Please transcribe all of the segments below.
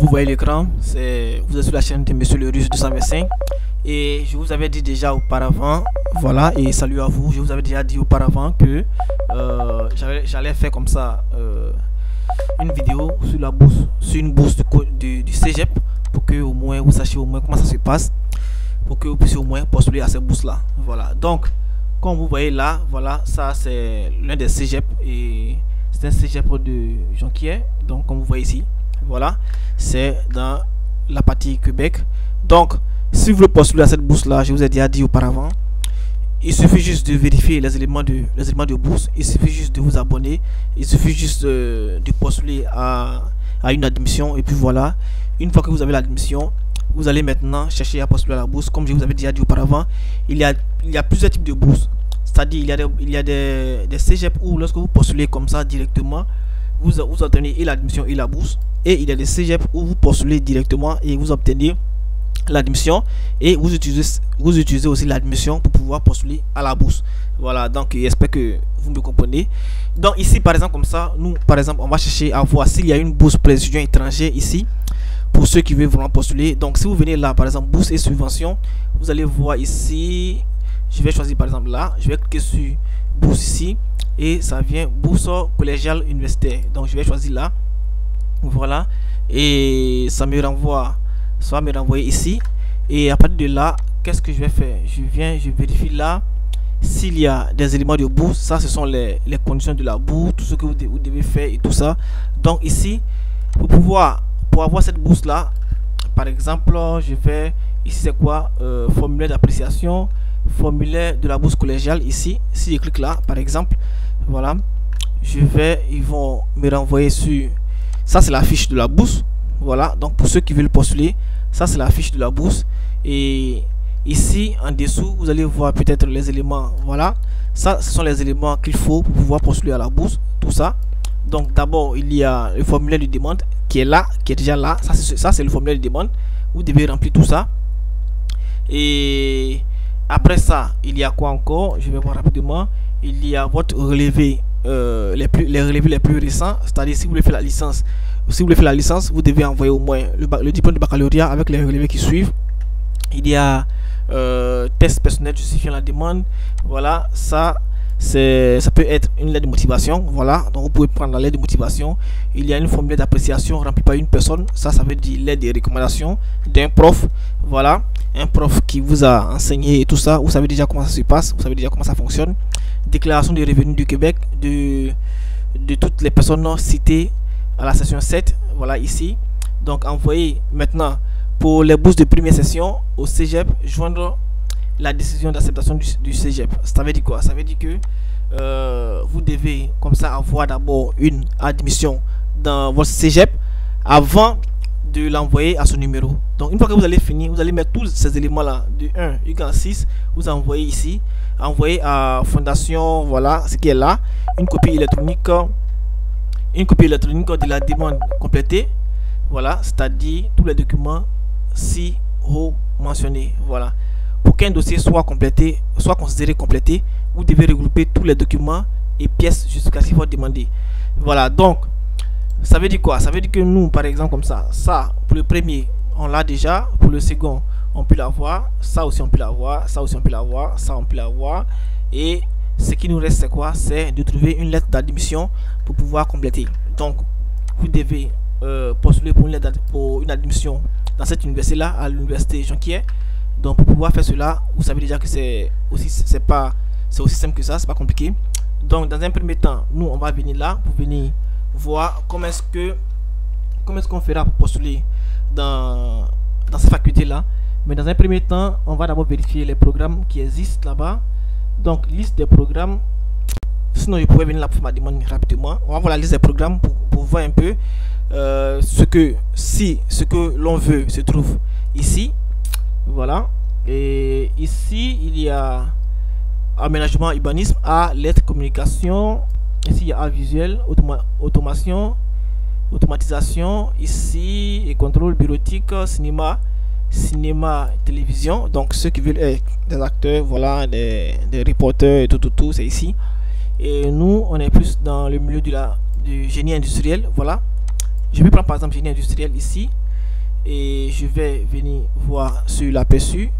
Vous voyez l'écran, c'est vous êtes sur la chaîne de Monsieur le Russe 225. Et je vous avais dit déjà auparavant, voilà, et salut à vous, je vous avais déjà dit auparavant que euh, j'allais faire comme ça euh, une vidéo sur la bourse, sur une bourse du, du, Cégep, pour que au moins vous sachiez au moins comment ça se passe, pour que vous puissiez au moins postuler à cette bourse là. Voilà, donc comme vous voyez là, voilà, ça c'est l'un des cégep et c'est un cégep de Jonquière. Donc comme vous voyez ici, voilà, c'est dans la partie Québec. Donc si vous voulez postuler à cette bourse là, je vous ai déjà dit auparavant, il suffit juste de vérifier les éléments de les éléments de bourse, il suffit juste de vous abonner, il suffit juste de, de postuler à, à une admission et puis voilà. Une fois que vous avez l'admission, vous allez maintenant chercher à postuler à la bourse. Comme je vous avais déjà dit auparavant, il y a, il y a plusieurs types de bourses. C'est-à-dire, il y a des, il y a des, des cégep où lorsque vous postulez comme ça directement, vous, vous obtenez et l'admission et la bourse. Et il y a des cégep où vous postulez directement et vous obtenez l'admission et vous utilisez, vous utilisez aussi l'admission pour pouvoir postuler à la bourse. Voilà, donc j'espère que vous me comprenez. Donc ici, par exemple, comme ça, nous, par exemple, on va chercher à voir s'il y a une bourse pour les ici pour ceux qui veulent vraiment postuler. Donc, si vous venez là, par exemple, bourse et subvention, vous allez voir ici. Je vais choisir par exemple là. Je vais cliquer sur bourse ici et ça vient bourse collégiale universitaire. Donc, je vais choisir là. Voilà. Et ça me renvoie, ça va me renvoyer ici. Et à partir de là, qu'est-ce que je vais faire? Je viens, je vérifie là s'il y a des éléments de bourse. Ça, ce sont les, les conditions de la bourse, tout ce que vous, devez faire et tout ça. Donc, ici, pour pouvoir pour avoir cette bourse là par exemple je vais ici c'est quoi? Euh, formulaire d'appréciation formulaire de la bourse collégiale ici si je clique là par exemple voilà je vais ils vont me renvoyer sur ça c'est la fiche de la bourse voilà donc pour ceux qui veulent postuler ça c'est la fiche de la bourse et ici en dessous vous allez voir peut-être les éléments voilà ça ce sont les éléments qu'il faut pour pouvoir postuler à la bourse tout ça donc d'abord il y a le formulaire de demande qui est là, qui est déjà là. Ça, c'est le formulaire de demande. Vous devez remplir tout ça. Et après ça, il y a quoi encore? Je vais voir rapidement. Il y a votre relevé, euh, les, plus, les relevés les plus récents. C'est-à-dire, si vous voulez faire la licence, si vous voulez faire la licence, vous devez envoyer au moins le, diplôme de baccalauréat avec les relevés qui suivent. Il y a euh, test personnel justifiant la demande. Voilà, ça, ça peut être une lettre de motivation voilà donc vous pouvez prendre la lettre de motivation il y a une formulaire d'appréciation remplie par une personne ça ça veut dire lettre de recommandation d'un prof voilà un prof qui vous a enseigné et tout ça vous savez déjà comment ça se passe vous savez déjà comment ça fonctionne déclaration des revenus du Québec de de toutes les personnes citées à la session 7 voilà ici donc envoyez maintenant pour les bourses de première session au Cégep joindre la décision d'acceptation du, du, cégep. Ça veut dire quoi? Ça veut dire que euh, vous devez comme ça avoir d'abord une admission dans votre cégep avant de l'envoyer à son numéro. Donc une fois que vous allez finir, vous allez mettre tous ces éléments là de 1 jusqu'à 6, vous envoyez ici, envoyez à fondation, voilà ce qui est là, une copie électronique, une copie électronique de la demande complétée, voilà, c'est-à-dire tous les documents si haut mentionnés, voilà. Pour qu'un dossier soit complété, soit considéré complété, vous devez regrouper tous les documents et pièces jusqu'à ce faut demander. Voilà, donc, ça veut dire quoi? Ça veut dire que nous, par exemple, comme ça, ça, pour le premier, on l'a déjà. Pour le second, on peut l'avoir. Ça aussi, on peut l'avoir. Ça aussi, on peut l'avoir. Ça, on peut l'avoir. Et ce qui nous reste, c'est quoi? C'est de trouver une lettre d'admission pour pouvoir compléter. Donc, vous devez euh, postuler pour une, pour une admission dans cette université-là, à l'université Jonquière. Donc pour pouvoir faire cela, vous savez déjà que c'est aussi c'est pas c'est aussi simple que ça, c'est pas compliqué. Donc dans un premier temps, nous on va venir là pour venir voir comment est-ce que comment est-ce qu'on fera pour postuler dans dans cette faculté là. Mais dans un premier temps, on va d'abord vérifier les programmes qui existent là-bas. Donc liste des programmes. Sinon, je pourrais venir là pour ma demande rapidement. On va voir la liste des programmes pour, pour voir un peu euh, ce que si ce que l'on veut se trouve ici voilà. Et ici, il y a aménagement urbanisme, A, lettres, communication. Ici, il y a A visuel, automation, automatisation. Ici, contrôle bureautique, cinéma, cinéma, télévision. Donc, ceux qui veulent être des acteurs, voilà, des, des reporters et tout, tout, tout, c'est ici. Et nous, on est plus dans le milieu de la, du génie industriel, voilà. je vais prendre par exemple génie industriel ici et je vais venir voir sur l'aperçu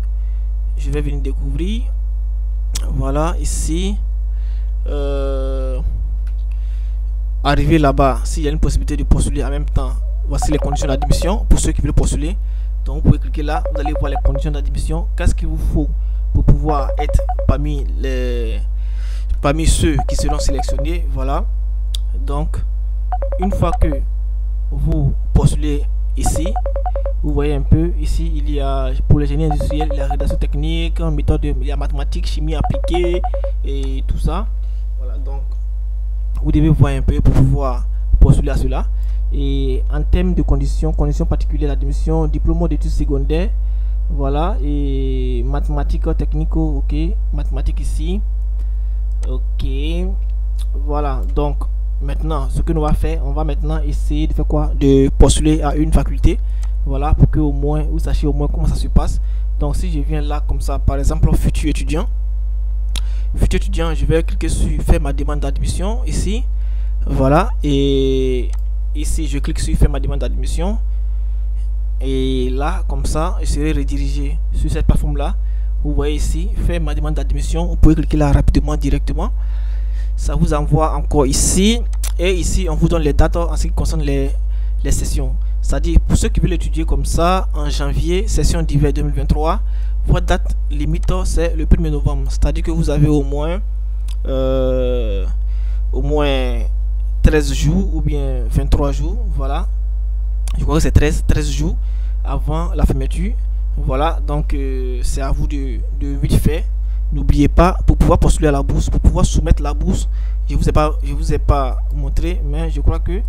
je vais venir découvrir voilà ici euh, arriver là-bas s'il y a une possibilité de postuler en même temps voici les conditions d'admission pour ceux qui veulent postuler donc vous pouvez cliquer là vous allez voir les conditions d'admission. Qu'est-ce qu'il vous faut pour pouvoir être parmi les parmi ceux qui seront sélectionnés? Voilà. Donc une fois que vous postulez ici vous voyez un peu ici il y a pour les génie industriels la rédaction technique méthode il y a mathématiques chimie appliquée et tout ça. Voilà donc vous devez voir un peu pour pouvoir postuler à cela et en termes de conditions conditions particulières d'admission diplôme d'études secondaires voilà. Et mathématiques techniques ok. Mathématiques ici ok. Voilà. Donc maintenant ce que nous va faire on va maintenant essayer de faire quoi? De postuler à une faculté voilà pour que au moins vous sachiez au moins comment ça se passe. Donc si je viens là comme ça par exemple futur étudiant futur étudiant je vais cliquer sur faire ma demande d'admission ici voilà. Et ici je clique sur faire ma demande d'admission. Et là comme ça je serai redirigé sur cette plateforme là vous voyez ici faire ma demande d'admission. Vous pouvez cliquer là rapidement directement. Ça vous envoie encore ici. Et ici on vous donne les dates en ce qui concerne les, les sessions. C'est-à-dire pour ceux qui veulent étudier comme ça en janvier session d'hiver 2023 votre date limite c'est le 1er novembre. C'est-à-dire que vous avez au moins euh, au moins 13 jours ou bien 23 jours voilà. Je crois que c'est 13 13 jours avant la fermeture voilà. Donc euh, c'est à vous de, de vite faire. N'oubliez pas pour pouvoir postuler à la bourse pour pouvoir soumettre la bourse je vous ai pas je vous ai pas montré mais je crois que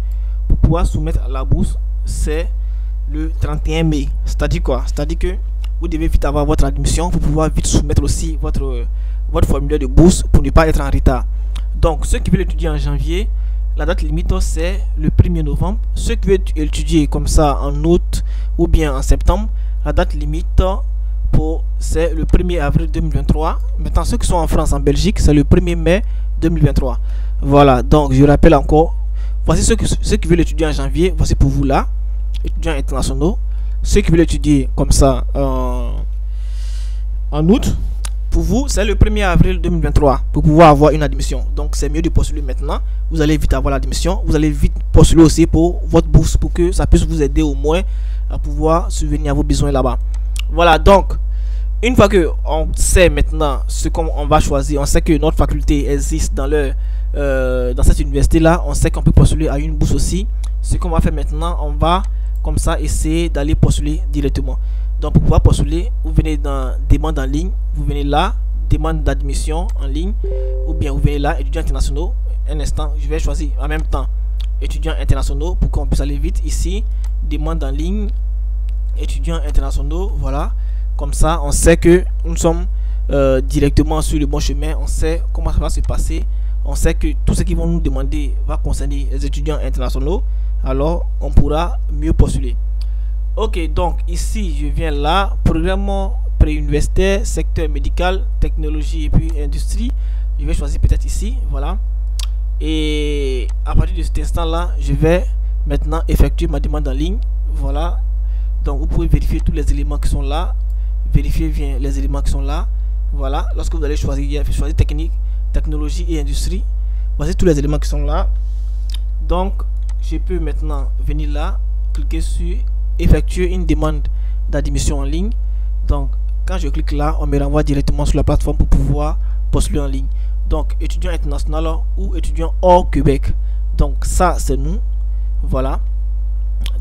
pour pouvoir soumettre à la bourse c'est le 31 mai c'est à dire quoi? C'est à dire que vous devez vite avoir votre admission pour pouvoir vite soumettre aussi votre votre formulaire de bourse pour ne pas être en retard. Donc ceux qui veulent étudier en janvier la date limite c'est le 1er novembre. Ceux qui veulent étudier comme ça en août ou bien en septembre la date limite pour c'est le 1er avril 2023 maintenant ceux qui sont en France en Belgique c'est le 1er mai 2023 voilà donc je rappelle encore voici ceux qui, veulent étudier en janvier voici pour vous là. Étudiants internationaux ceux qui veulent étudier comme ça en août pour vous, c'est le 1er avril 2023 pour pouvoir avoir une admission. Donc, c'est mieux de postuler maintenant. Vous allez vite avoir l'admission. Vous allez vite postuler aussi pour votre bourse pour que ça puisse vous aider au moins à pouvoir subvenir à vos besoins là-bas. Voilà, donc, une fois que on sait maintenant ce qu'on va choisir, on sait que notre faculté existe dans, le, euh, dans cette université-là, on sait qu'on peut postuler à une bourse aussi. Ce qu'on va faire maintenant, on va comme ça essayer d'aller postuler directement. Donc pour pouvoir postuler, vous venez dans demande en ligne, vous venez là, demande d'admission en ligne, ou bien vous venez là, étudiants internationaux. Un instant, je vais choisir en même temps étudiants internationaux pour qu'on puisse aller vite. Ici, demande en ligne, étudiants internationaux, voilà. Comme ça, on sait que nous sommes euh, directement sur le bon chemin, on sait comment ça va se passer, on sait que tout ce qu'ils vont nous demander va concerner les étudiants internationaux, alors on pourra mieux postuler. Ok, donc ici je viens là, programme préuniversitaire, secteur médical, technologie et puis industrie. Je vais choisir peut-être ici, voilà. Et à partir de cet instant là, je vais maintenant effectuer ma demande en ligne. Voilà. Donc vous pouvez vérifier tous les éléments qui sont là. Vérifiez bien les éléments qui sont là. Voilà. Lorsque vous allez choisir, choisir technique, technologie et industrie. Voici tous les éléments qui sont là. Donc je peux maintenant venir là, cliquer sur effectuer une demande d'admission en ligne. Donc, quand je clique là, on me renvoie directement sur la plateforme pour pouvoir postuler en ligne. Donc, étudiant international ou étudiant hors Québec. Donc, ça, c'est nous. Voilà.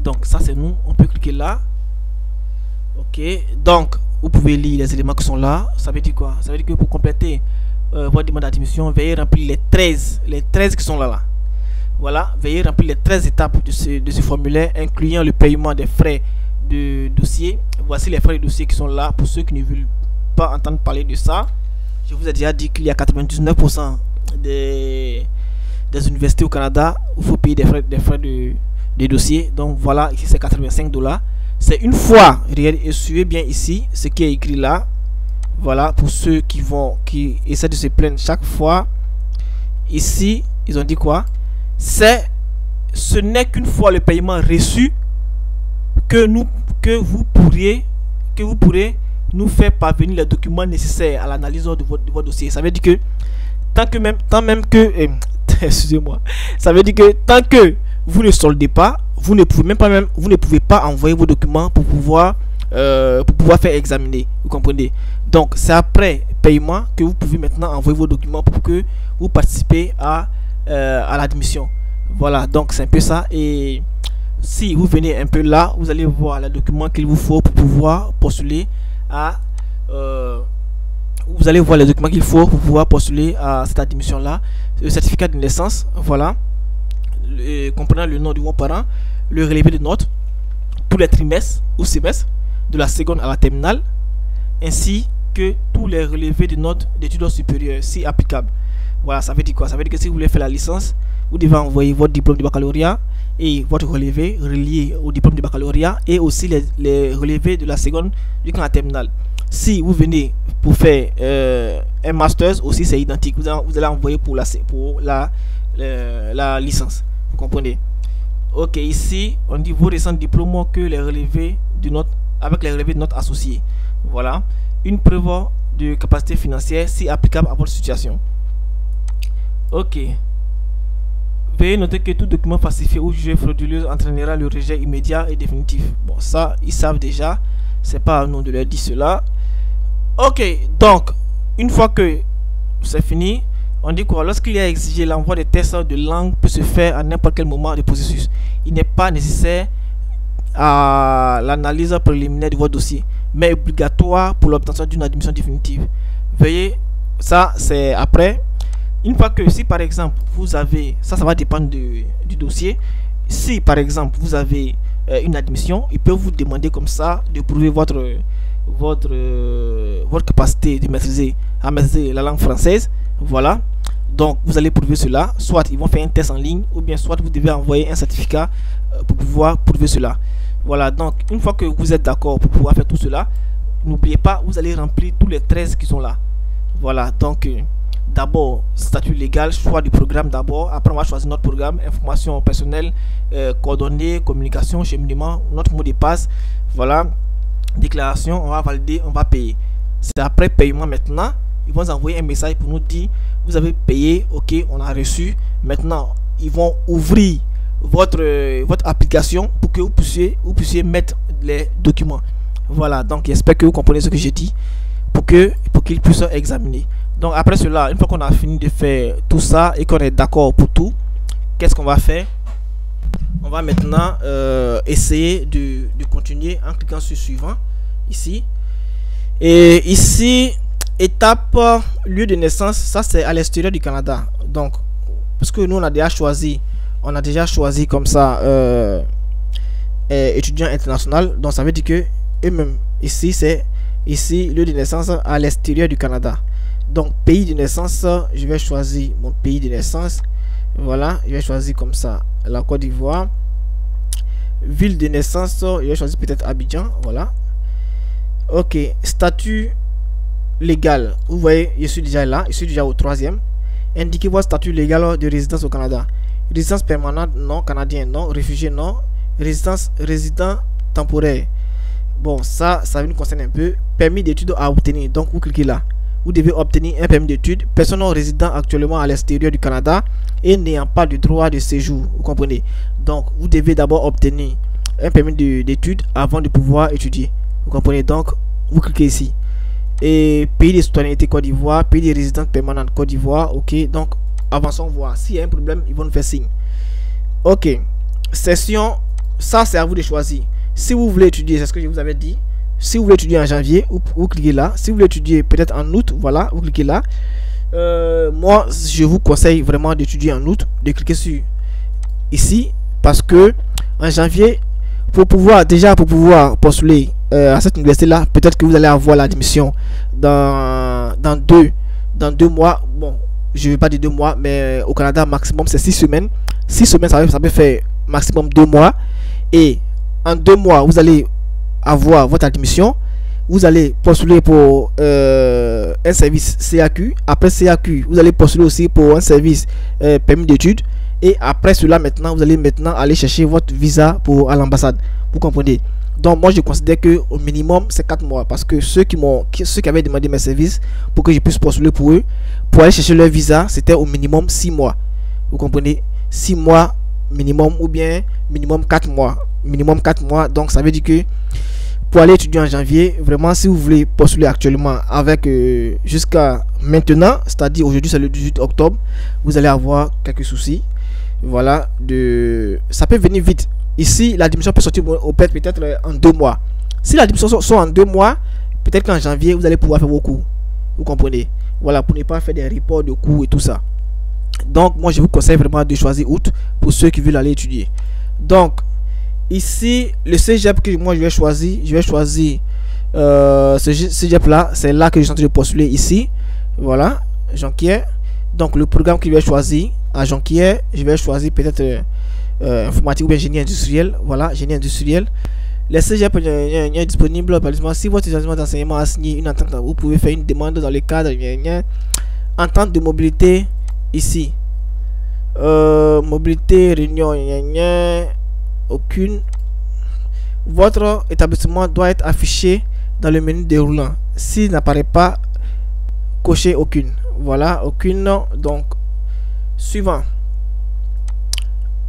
Donc, ça, c'est nous. On peut cliquer là. Ok. Donc, vous pouvez lire les éléments qui sont là. Ça veut dire quoi? Ça veut dire que pour compléter euh, votre demande d'admission, veuillez remplir les 13. Les 13 qui sont là. là. Voilà, veuillez remplir les 13 étapes de ce, formulaire, incluant le paiement des frais de dossier. Voici les frais de dossier qui sont là pour ceux qui ne veulent pas entendre parler de ça. Je vous ai déjà dit qu'il y a 99% des, des universités au Canada où il faut payer des frais, des de, de dossier. Donc voilà, ici c'est 85 dollars. C'est une fois, et suivez bien ici ce qui est écrit là. Voilà, pour ceux qui vont, qui essaient de se plaindre chaque fois. Ici, ils ont dit quoi? C'est ce n'est qu'une fois le paiement reçu que, nous, que vous pourriez que vous pourrez nous faire parvenir les documents nécessaires à l'analyse de de votre, dossier. Ça veut dire que tant que même, tant même que, eh, excusez-moi, ça veut dire que tant que vous ne soldez pas, vous ne pouvez même pas même, vous ne pouvez pas envoyer vos documents pour pouvoir, euh, pour pouvoir faire examiner. Vous comprenez? Donc c'est après paiement que vous pouvez maintenant envoyer vos documents pour que vous participez à, euh, à l'admission. Voilà, donc c'est un peu ça. Et si vous venez un peu là, vous allez voir les documents qu'il vous faut pour pouvoir postuler à... Euh, vous allez voir les documents qu'il faut pour pouvoir postuler à cette admission là. Le certificat de naissance, voilà. comprenant le nom de vos parents, le relevé de notes, tous les trimestres ou semestres, de la seconde à la terminale, ainsi que tous les relevés de notes d'études supérieures, si applicable. Voilà, ça veut dire quoi? Ça veut dire que si vous voulez faire la licence, vous devez envoyer votre diplôme de baccalauréat et votre relevé relié au diplôme de baccalauréat et aussi les, relevés de la seconde du camp terminal. Si vous venez pour faire euh, un master aussi c'est identique. Vous, allez envoyer pour la pour la, la licence. Vous comprenez? Ok, ici on dit vos récents diplômes que les relevés de notes avec les relevés de notes associés. Voilà, une preuve de capacité financière si applicable à votre situation. Ok. Veuillez noter que tout document falsifié ou jugé frauduleux entraînera le rejet immédiat et définitif. Bon, ça, ils savent déjà. C'est pas à nous de leur dire cela. Ok, donc, une fois que c'est fini, on dit quoi? Lorsqu'il a exigé l'envoi des tests de langue peut se faire à n'importe quel moment du processus. Il n'est pas nécessaire à l'analyse préliminaire de votre dossier, mais obligatoire pour l'obtention d'une admission définitive. Veuillez, ça c'est après une fois que si par exemple vous avez, ça ça va dépendre du dossier, si par exemple vous avez euh, une admission, il peut vous demander comme ça de prouver votre, votre, euh, votre capacité de maîtriser, à maîtriser la langue française. Voilà. Donc vous allez prouver cela. Soit ils vont faire un test en ligne, ou bien soit vous devez envoyer un certificat euh, pour pouvoir prouver cela. Voilà, donc une fois que vous êtes d'accord pour pouvoir faire tout cela, n'oubliez pas, vous allez remplir tous les 13 qui sont là. Voilà, donc d'abord statut légal, choix du programme d'abord. Après, on va choisir notre programme, information personnelle, euh, coordonnées, communication, cheminement, notre mot de passe. Voilà, déclaration, on va valider, on va payer. C'est après paiement maintenant. Ils vont envoyer un message pour nous dire vous avez payé, ok, on a reçu. Maintenant, ils vont ouvrir votre, votre application pour que vous puissiez, vous puissiez mettre les documents. Voilà, donc j'espère que vous comprenez ce que j'ai dit pour que pour qu'ils puissent examiner. Donc après cela, une fois qu'on a fini de faire tout ça et qu'on est d'accord pour tout, qu'est-ce qu'on va faire? On va maintenant euh, essayer de, continuer en cliquant sur suivant ici. Et ici, étape lieu de naissance, ça c'est à l'extérieur du Canada. Donc, parce que nous on a déjà choisi, on a déjà choisi comme ça euh, étudiant international. Donc ça veut dire que eux-mêmes ici c'est ici lieu de naissance à l'extérieur du Canada. Donc, pays de naissance, je vais choisir mon pays de naissance. Voilà, je vais choisir comme ça la Côte d'Ivoire. Ville de naissance, je vais choisir peut-être Abidjan. Voilà. Ok, statut légal. Vous voyez, je suis déjà là. Je suis déjà au troisième. Indiquez votre statut légal de résidence au Canada. Résidence permanente, non. Canadien, non. Réfugié, non. Résidence, résident temporaire. Bon, ça, ça nous concerne un peu. Permis d'études à obtenir. Donc, vous cliquez là vous devez obtenir un permis d'études, personne résidant actuellement à l'extérieur du Canada et n'ayant pas de droit de séjour. Vous comprenez? Donc, vous devez d'abord obtenir un permis d'études avant de pouvoir étudier. Vous comprenez? Donc, vous cliquez ici. Et pays de citoyenneté Côte d'Ivoire, pays de résidence permanente Côte d'Ivoire. Ok, donc avançons voir. S'il y a un problème, ils vont nous faire signe. Ok, session, ça c'est à vous de choisir. Si vous voulez étudier, c'est ce que je vous avais dit, si vous voulez étudier en janvier, vous, cliquez là. Si vous voulez étudier peut-être en août, voilà, vous cliquez là. Euh, moi, je vous conseille vraiment d'étudier en août, de cliquer sur ici, parce que en janvier, pour pouvoir déjà pour pouvoir postuler euh, à cette université là, peut-être que vous allez avoir l'admission dans dans deux dans deux mois. Bon, je vais pas dire deux mois, mais au Canada maximum c'est six semaines. Six semaines, ça, ça peut faire maximum deux mois. Et en deux mois, vous allez avoir votre admission, vous allez postuler pour euh, un service CAQ. Après CAQ, vous allez postuler aussi pour un service euh, permis d'études. Et après cela, maintenant, vous allez maintenant aller chercher votre visa pour à l'ambassade. Vous comprenez? Donc moi je considère que au minimum c'est 4 mois parce que ceux qui m'ont ceux qui avaient demandé mes services pour que je puisse postuler pour eux pour aller chercher leur visa, c'était au minimum 6 mois. Vous comprenez? 6 mois minimum ou bien minimum 4 mois. Minimum 4 mois. Donc ça veut dire que pour aller étudier en janvier, vraiment si vous voulez postuler actuellement avec euh, jusqu'à maintenant, c'est-à-dire aujourd'hui c'est le 18 octobre, vous allez avoir quelques soucis. Voilà, ça peut venir vite Ici, la diminution peut sortir au peut-être euh, en deux mois. Si la diminution sort en deux mois, peut-être qu'en janvier, vous allez pouvoir faire vos cours. Vous comprenez? Voilà, pour ne pas faire des reports de cours et tout ça. Donc, moi, je vous conseille vraiment de choisir août pour ceux qui veulent aller étudier. Donc, ici, le cégep que moi je vais choisir, je vais choisir euh, ce cégep là. C'est là que je suis en train de postuler ici. Voilà, Jonquière. Donc, le programme que je vais choisir à Jonquière, je vais choisir peut-être. Euh, euh, informatique ou bien génie industriel. Voilà, génie industriel. Les CGP sont disponibles. Si votre établissement d'enseignement a signé une entente, vous pouvez faire une demande dans le cadre entente de mobilité ici. Mobilité, réunion, aucune. Votre établissement doit être affiché dans le menu déroulant. S'il n'apparaît pas, cochez aucune. Voilà, aucune. Donc, suivant.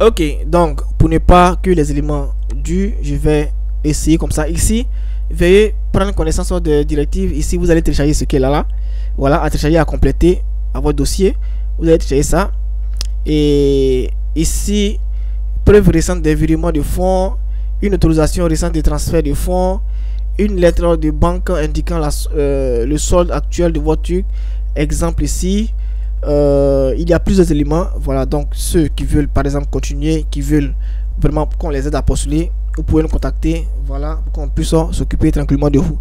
Ok, donc pour ne pas que les éléments du, je vais essayer comme ça. Ici, veuillez prendre connaissance de directives. Ici, vous allez télécharger ce est là, là. Voilà, à télécharger, à compléter à votre dossier. Vous allez télécharger ça. Et ici, preuve récente des virements de fonds, une autorisation récente de transfert de fonds, une lettre de banque indiquant euh, le solde actuel de votre. Exemple ici, euh, il y a plusieurs éléments. Voilà, donc ceux qui veulent par exemple continuer, qui veulent vraiment qu'on les aide à postuler, vous pouvez nous contacter. Voilà, qu'on puisse s'occuper tranquillement de vous.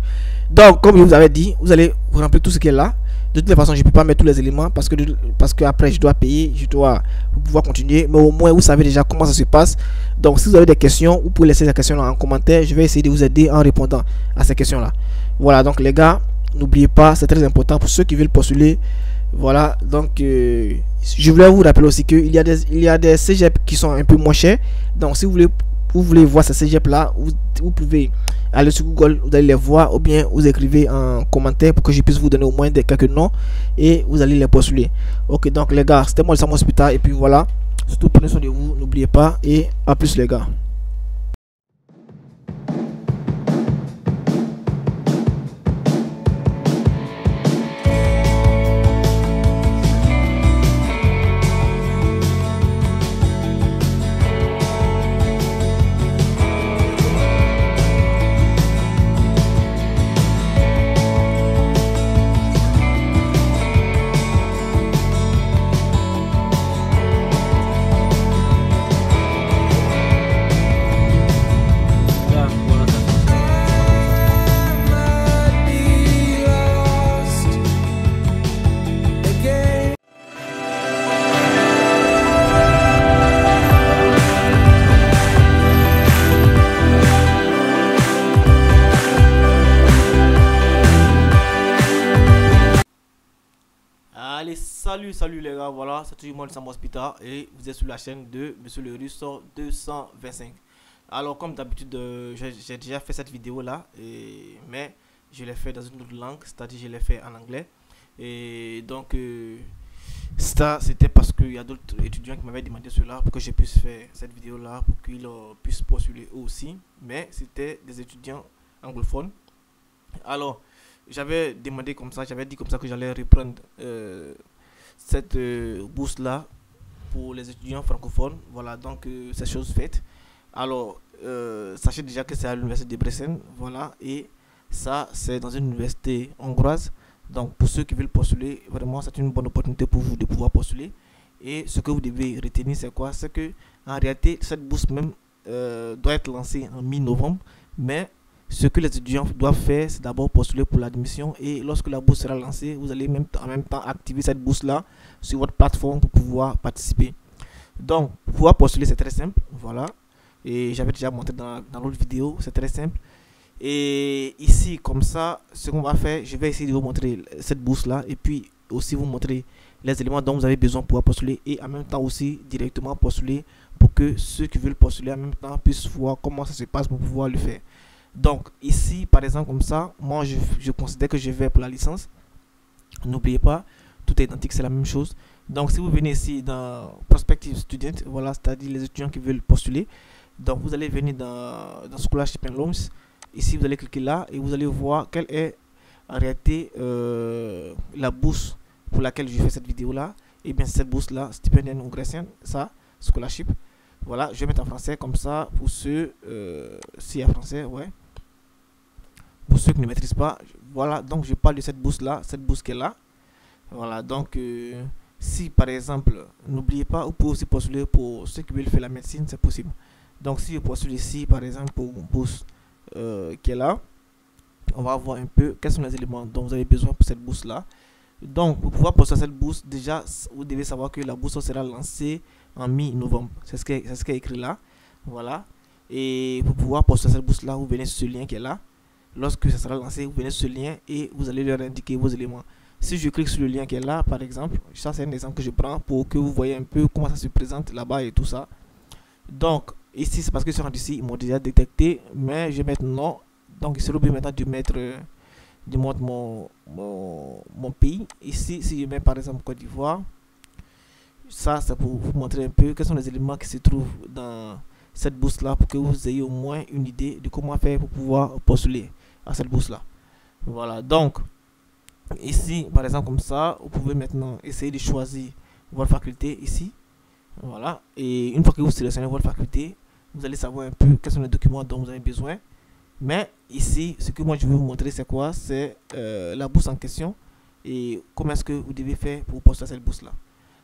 Donc, comme je vous avais dit, vous allez remplir tout ce qui est là. De toutes les façons, je ne peux pas mettre tous les éléments parce que, parce que après, je dois payer, je dois pouvoir continuer. Mais au moins, vous savez déjà comment ça se passe. Donc, si vous avez des questions, vous pouvez laisser ces questions en commentaire. Je vais essayer de vous aider en répondant à ces questions-là. Voilà, donc les gars, n'oubliez pas, c'est très important pour ceux qui veulent postuler. Voilà, donc euh, je voulais vous rappeler aussi qu'il y a des il y a des cégep qui sont un peu moins chers. Donc si vous voulez vous voulez voir ces cégep là, vous, pouvez aller sur Google, vous allez les voir ou bien vous écrivez en commentaire pour que je puisse vous donner au moins des quelques noms et vous allez les postuler. OK, donc les gars, c'était moi le Sam Hospital et puis voilà. Surtout prenez soin de vous, n'oubliez pas et à plus les gars. Voilà, c'est moi le Sam Hospital et vous êtes sur la chaîne de Monsieur le Russe 225. Alors, comme d'habitude, euh, j'ai déjà fait cette vidéo là, et, mais je l'ai fait dans une autre langue, c'est-à-dire je l'ai fait en anglais. Et donc, euh, ça c'était parce qu'il y a d'autres étudiants qui m'avaient demandé cela pour que je puisse faire cette vidéo là, pour qu'ils euh, puissent postuler eux aussi. Mais c'était des étudiants anglophones. Alors, j'avais demandé comme ça, j'avais dit comme ça que j'allais reprendre cette euh, bourse-là pour les étudiants francophones. Voilà, donc euh, c'est chose faite. Alors, euh, sachez déjà que c'est à l'université de Bresson, voilà, et ça, c'est dans une université hongroise. Donc, pour ceux qui veulent postuler, vraiment, c'est une bonne opportunité pour vous de pouvoir postuler. Et ce que vous devez retenir, c'est quoi? C'est que, en réalité, cette bourse même doit être lancée en mi-novembre, mais ce que les étudiants doivent faire, c'est d'abord postuler pour l'admission et lorsque la bourse sera lancée, vous allez même en même temps activer cette bourse-là sur votre plateforme pour pouvoir participer. Donc, pour pouvoir postuler, c'est très simple. Voilà. Et j'avais déjà montré dans, dans l'autre vidéo, c'est très simple. Et ici, comme ça, ce qu'on va faire, je vais essayer de vous montrer cette bourse-là. Et puis, aussi vous montrer les éléments dont vous avez besoin pour postuler et en même temps aussi directement postuler pour que ceux qui veulent postuler en même temps puissent voir comment ça se passe pour pouvoir le faire. Donc ici, par exemple, comme ça, moi je, je considère que je vais pour la licence. N'oubliez pas, tout est identique, c'est la même chose. Donc si vous venez ici dans Prospective Student, voilà, c'est-à-dire les étudiants qui veulent postuler. Donc vous allez venir dans, dans Scholarship and Loans. Ici, vous allez cliquer là et vous allez voir quelle est en réalité euh, la bourse pour laquelle je fais cette vidéo là. Et bien cette bourse là, Stipendium Grecian, ça, Scholarship. Voilà, je vais mettre en français comme ça pour ceux, euh, si en français, ouais. Pour ceux qui ne maîtrisent pas, voilà, donc je parle de cette bourse là, cette bourse qui est là. Voilà, donc euh, si par exemple, n'oubliez pas, vous pouvez aussi postuler pour ceux qui veulent faire la médecine, c'est possible. Donc si je postule ici par exemple pour une bourse euh, qui est là, on va voir un peu quels sont les éléments dont vous avez besoin pour cette bourse là. Donc, pour pouvoir postuler cette bourse, déjà, vous devez savoir que la bourse sera lancée en mi-novembre. C'est ce qui est, écrit là. Voilà. Et pour pouvoir postuler cette bourse là, vous venez sur ce lien qui est là. Lorsque ça sera lancé, vous venez sur ce lien et vous allez leur indiquer vos éléments. Si je clique sur le lien qui est là, par exemple, ça c'est un exemple que je prends pour que vous voyez un peu comment ça se présente là-bas et tout ça. Donc, ici c'est parce que je suis rendu ici, ils m'ont déjà détecté, mais je vais mettre non. Donc, il serait obligé maintenant de mettre, de mettre mon, mon, mon, pays. Ici, si je mets par exemple Côte d'Ivoire, ça c'est pour vous montrer un peu quels sont les éléments qui se trouvent dans cette bourse là pour que vous ayez au moins une idée de comment faire pour pouvoir postuler à cette bourse là. Voilà, donc ici par exemple comme ça, vous pouvez maintenant essayer de choisir votre faculté ici. Voilà, et une fois que vous sélectionnez votre faculté, vous allez savoir un peu quels sont les documents dont vous avez besoin. Mais ici, ce que moi je vais vous montrer, c'est quoi? C'est euh, la bourse en question et comment est-ce que vous devez faire pour poster cette bourse-là.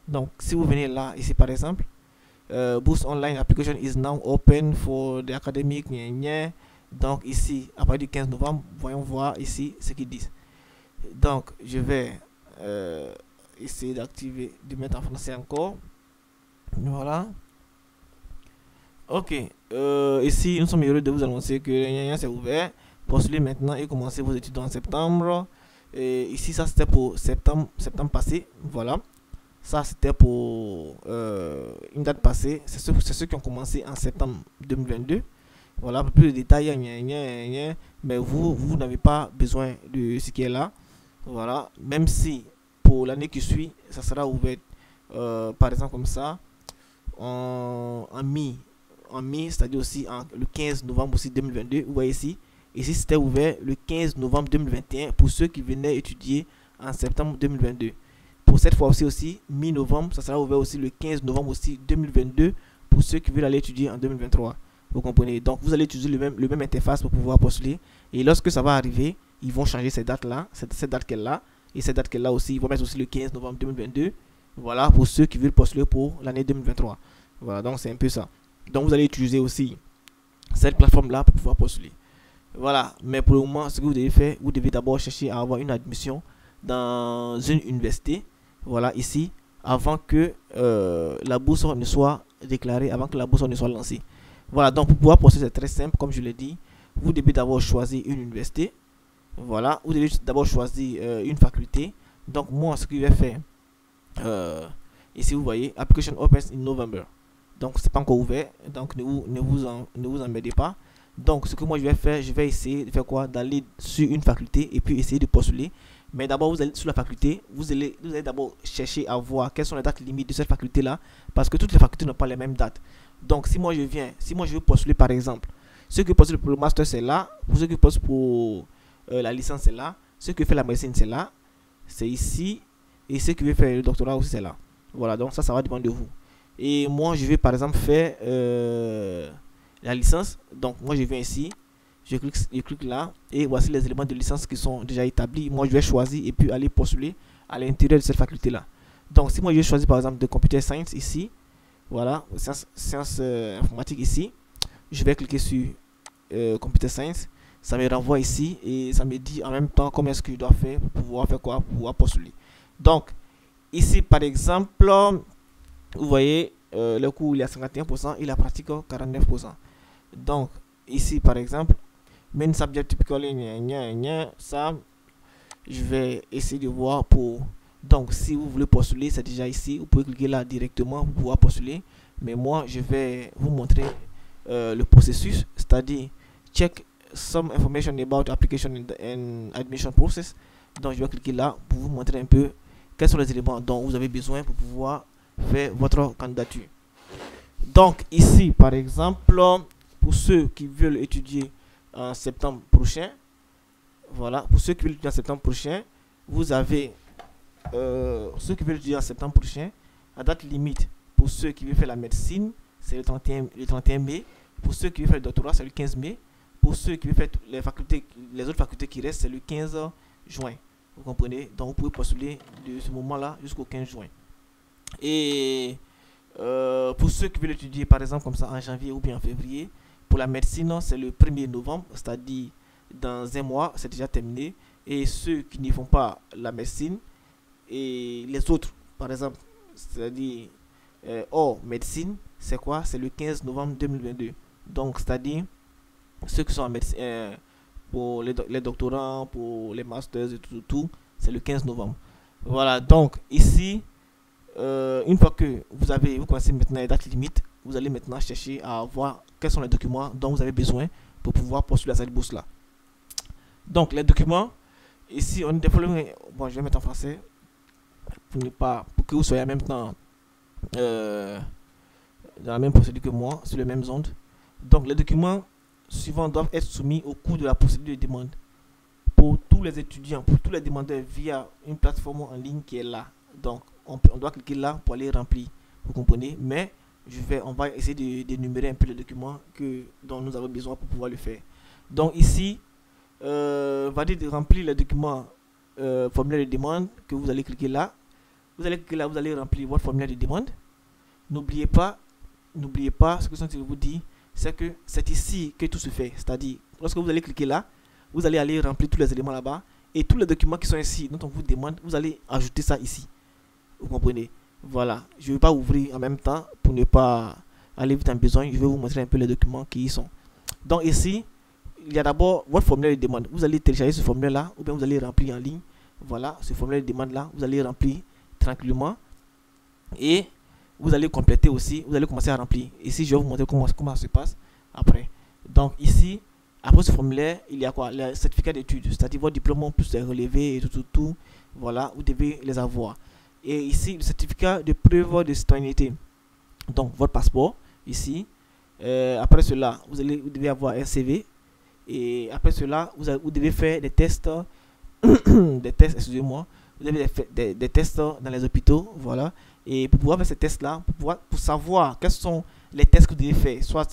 Donc, si vous venez là, ici par exemple, euh, Boost Online Application is now open for the academic. Donc, ici, à partir du 15 novembre, voyons voir ici ce qu'ils disent. Donc, je vais euh, essayer d'activer, de mettre en français encore. Voilà. Ok. Euh, ici, nous sommes heureux de vous annoncer que c'est ouvert. Postulez maintenant et commencez vos études en septembre. Et ici, ça c'était pour septembre, septembre passé. Voilà. Ça c'était pour euh, une date passée. C'est ceux, qui ont commencé en septembre 2022. Voilà, plus de détails. Mais vous, vous n'avez pas besoin de ce qui est là. Voilà. Même si pour l'année qui suit, ça sera ouvert, euh, par exemple comme ça, en, mi en mai, c'est-à-dire aussi le 15 novembre aussi 2022. Vous voyez ici, ici c'était ouvert le 15 novembre 2021 pour ceux qui venaient étudier en septembre 2022. Pour cette fois aussi, aussi mi-novembre, ça sera ouvert aussi le 15 novembre aussi 2022 pour ceux qui veulent aller étudier en 2023. Vous comprenez Donc vous allez utiliser le même, interface pour pouvoir postuler. Et lorsque ça va arriver, ils vont changer ces dates-là, cette, cette date qu'elle là, et cette date qu'elle là aussi, ils vont mettre aussi le 15 novembre 2022. Voilà pour ceux qui veulent postuler pour l'année 2023. Voilà, donc c'est un peu ça. Donc vous allez utiliser aussi cette plateforme-là pour pouvoir postuler. Voilà, mais pour le moment, ce que vous devez faire, vous devez d'abord chercher à avoir une admission dans une université. Voilà, ici, avant que euh, la bourse ne soit déclarée, avant que la bourse ne soit lancée. Voilà, donc pour pouvoir postuler, c'est très simple, comme je l'ai dit. Vous devez d'abord choisir une université. Voilà, vous devez d'abord choisir euh, une faculté. Donc moi, ce que je vais faire, euh, ici vous voyez, Application Opens in November. Donc, c'est pas encore ouvert. Donc, ne vous, ne vous, en, ne pas. Donc, ce que moi je vais faire, je vais essayer de faire quoi? D'aller sur une faculté et puis essayer de postuler. Mais d'abord, vous allez sur la faculté, vous allez, vous allez d'abord chercher à voir quelles sont les dates limites de cette faculté-là. Parce que toutes les facultés n'ont pas les mêmes dates. Donc, si moi je viens, si moi je veux postuler par exemple, ceux qui postulent pour le master c'est là, pour ceux qui postulent pour euh, la licence c'est là, ceux qui font la médecine c'est là, c'est ici, et ceux qui veulent faire le doctorat aussi c'est là. Voilà, donc ça, ça va dépendre de vous. Et moi, je vais par exemple faire euh, la licence. Donc, moi, je viens ici, je clique, je clique là, et voici les éléments de licence qui sont déjà établis. Moi, je vais choisir et puis aller postuler à l'intérieur de cette faculté-là. Donc, si moi, je choisis par exemple de computer science ici, voilà, sciences, euh, informatiques ici, je vais cliquer sur euh, computer science. Ça me renvoie ici et ça me dit en même temps comment est-ce que je dois faire pour pouvoir faire quoi, pour pouvoir postuler. Donc, ici, par exemple, vous voyez, euh, le coût il est à 51% et la pratique 49%. Donc, ici par exemple, main subject typical, ça, je vais essayer de voir pour Donc, si vous voulez postuler, c'est déjà ici. Vous pouvez cliquer là directement pour pouvoir postuler. Mais moi, je vais vous montrer euh, le processus, c'est-à-dire check some information about application and admission process. Donc, je vais cliquer là pour vous montrer un peu quels sont les éléments dont vous avez besoin pour pouvoir faire votre candidature. Donc, ici, par exemple, pour ceux qui veulent étudier en septembre prochain, voilà, pour ceux qui veulent étudier en septembre prochain, vous avez euh, ceux qui veulent étudier en septembre prochain, la date limite pour ceux qui veulent faire la médecine, c'est le 31, le 31 mai. Pour ceux qui veulent faire le doctorat, c'est le 15 mai. Pour ceux qui veulent faire les, facultés, les autres facultés qui restent, c'est le 15 juin. Vous comprenez? Donc vous pouvez postuler de ce moment-là jusqu'au 15 juin. Et euh, pour ceux qui veulent étudier, par exemple, comme ça, en janvier ou bien en février, pour la médecine, c'est le 1er novembre, c'est-à-dire dans un mois, c'est déjà terminé. Et ceux qui n'y font pas la médecine, et les autres, par exemple, c'est-à-dire euh, hors médecine, c'est quoi? C'est le 15 novembre 2022. Donc, c'est-à-dire ceux qui sont en médecine, euh, pour les, les, doctorants, pour les masters et tout, tout, c'est le 15 novembre. Voilà, donc ici, euh, une fois que vous avez, vous connaissez maintenant les dates limites, vous allez maintenant chercher à voir quels sont les documents dont vous avez besoin pour pouvoir postuler à cette bourse-là. Donc, les documents, ici, on développe, bon, je vais mettre en français, pour, pas, pour que vous soyez en même temps euh, dans la même procédure que moi, sur les mêmes ondes. Donc les documents suivants doivent être soumis au cours de la procédure de demande pour tous les étudiants, pour tous les demandeurs via une plateforme en ligne qui est là. Donc on, on doit cliquer là pour aller remplir, vous comprenez Mais je vais, on va essayer d'énumérer un peu les documents que, dont nous avons besoin pour pouvoir le faire. Donc ici, euh, va dire de remplir les documents euh, formulaire de demande que vous allez cliquer là vous allez là, vous allez remplir votre formulaire de demande. N'oubliez pas, n'oubliez pas ce que je vous dis, c'est que c'est ici que tout se fait. C'est-à-dire, lorsque vous allez cliquer là, vous allez aller remplir tous les éléments là-bas et tous les documents qui sont ici, dont on vous demande, vous allez ajouter ça ici. Vous comprenez? Voilà. Je ne vais pas ouvrir en même temps pour ne pas aller vite en besoin. Je vais vous montrer un peu les documents qui y sont. Donc ici, il y a d'abord votre formulaire de demande. Vous allez télécharger ce formulaire là ou bien vous allez remplir en ligne. Voilà, ce formulaire de demande là, vous allez remplir tranquillement. Et vous allez compléter aussi, vous allez commencer à remplir. Ici, je vais vous montrer comment, comment ça se passe après. Donc ici, après ce formulaire, il y a quoi? Le certificat d'études, c'est-à-dire votre diplôme plus les relevés et tout, tout, tout. Voilà, vous devez les avoir. Et ici, le certificat de preuve de citoyenneté. Donc, votre passeport, ici. Euh, après cela, vous, allez, vous devez avoir un CV. Et après cela, vous, vous devez faire des tests, des tests, excusez-moi, vous avez des, tests dans les hôpitaux, voilà. Et pour pouvoir faire ces tests-là, pour, pouvoir, pour savoir quels sont les tests que vous devez faire, soit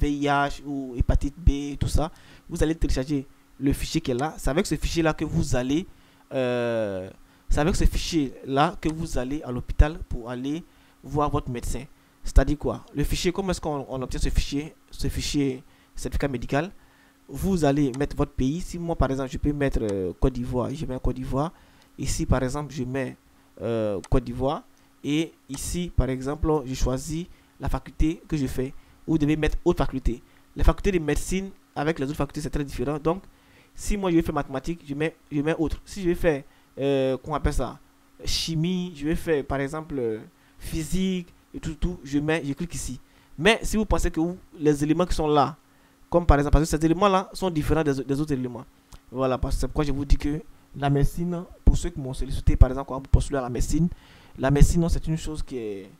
VIH ou hépatite B, tout ça, vous allez télécharger le fichier qui est là. C'est avec ce fichier-là que vous allez, euh, c'est avec ce fichier-là que vous allez à l'hôpital pour aller voir votre médecin. C'est-à-dire quoi? Le fichier, comment est-ce qu'on obtient ce fichier, ce fichier certificat médical? Vous allez mettre votre pays. Si moi, par exemple, je peux mettre euh, Côte d'Ivoire, je mets Côte d'Ivoire. Ici, par exemple, je mets euh, Côte d'Ivoire. Et ici, par exemple, je choisis la faculté que je fais. Vous devez mettre autre faculté. La faculté de médecine avec les autres facultés, c'est très différent. Donc, si moi je vais faire mathématiques, je mets, je mets autre. Si je vais faire, euh, qu'on appelle ça, chimie, je vais faire par exemple physique et tout, tout, je mets, je clique ici. Mais si vous pensez que les éléments qui sont là, comme par exemple, parce que ces éléments-là sont différents des, des, autres éléments. Voilà, parce que c'est pourquoi je vous dis que la médecine, pour ceux qui m'ont sollicité, par exemple, pour postuler à la médecine, la médecine, c'est une chose qui est,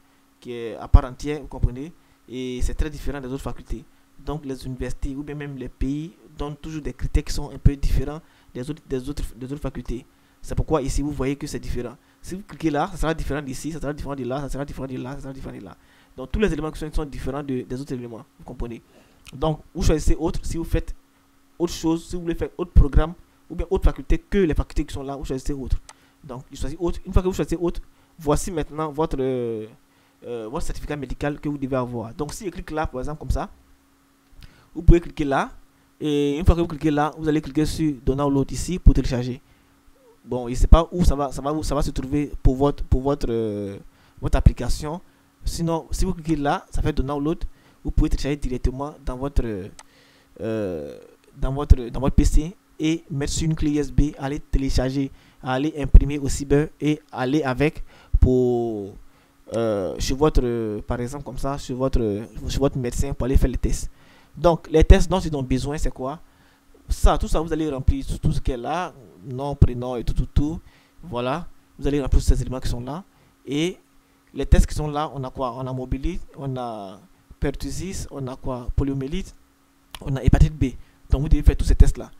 qui est à part entière, vous comprenez, et c'est très différent des autres facultés. Donc, les universités ou bien même les pays donnent toujours des critères qui sont un peu différents des autres, des autres, des autres facultés. C'est pourquoi ici, vous voyez que c'est différent. Si vous cliquez là, ça sera différent d'ici, ça sera différent de là, ça sera différent de là, ça sera différent de là. Donc, tous les éléments qui sont, différents de, des autres éléments, vous comprenez? Donc, vous choisissez autre si vous faites autre chose, si vous voulez faire autre programme, ou bien autre faculté que les facultés qui sont là, vous choisissez autre. Donc, vous choisissez autre. Une fois que vous choisissez autre, voici maintenant votre, euh, euh, votre certificat médical que vous devez avoir. Donc, si je clique là, par exemple, comme ça, vous pouvez cliquer là. Et une fois que vous cliquez là, vous allez cliquer sur Download ici pour télécharger. Bon, je ne sais pas où ça va, ça va, ça va se trouver pour votre, pour votre, euh, votre application. Sinon, si vous cliquez là, ça fait Download. Vous pouvez télécharger directement dans votre, dans votre, dans votre PC et mettre sur une clé USB, aller télécharger, aller imprimer au cyber et aller avec pour euh, chez votre, par exemple comme ça, sur votre, chez votre médecin pour aller faire les tests. Donc les tests dont ils ont besoin, c'est quoi? Ça, tout ça, vous allez remplir tout ce qui est là, nom, prénom et tout, tout, tout. Voilà, vous allez remplir tous ces éléments qui sont là. Et les tests qui sont là, on a quoi? On a mobilite, on a pertussis, on a quoi? Poliomyélite, on a hépatite B. Donc vous devez faire tous ces tests-là.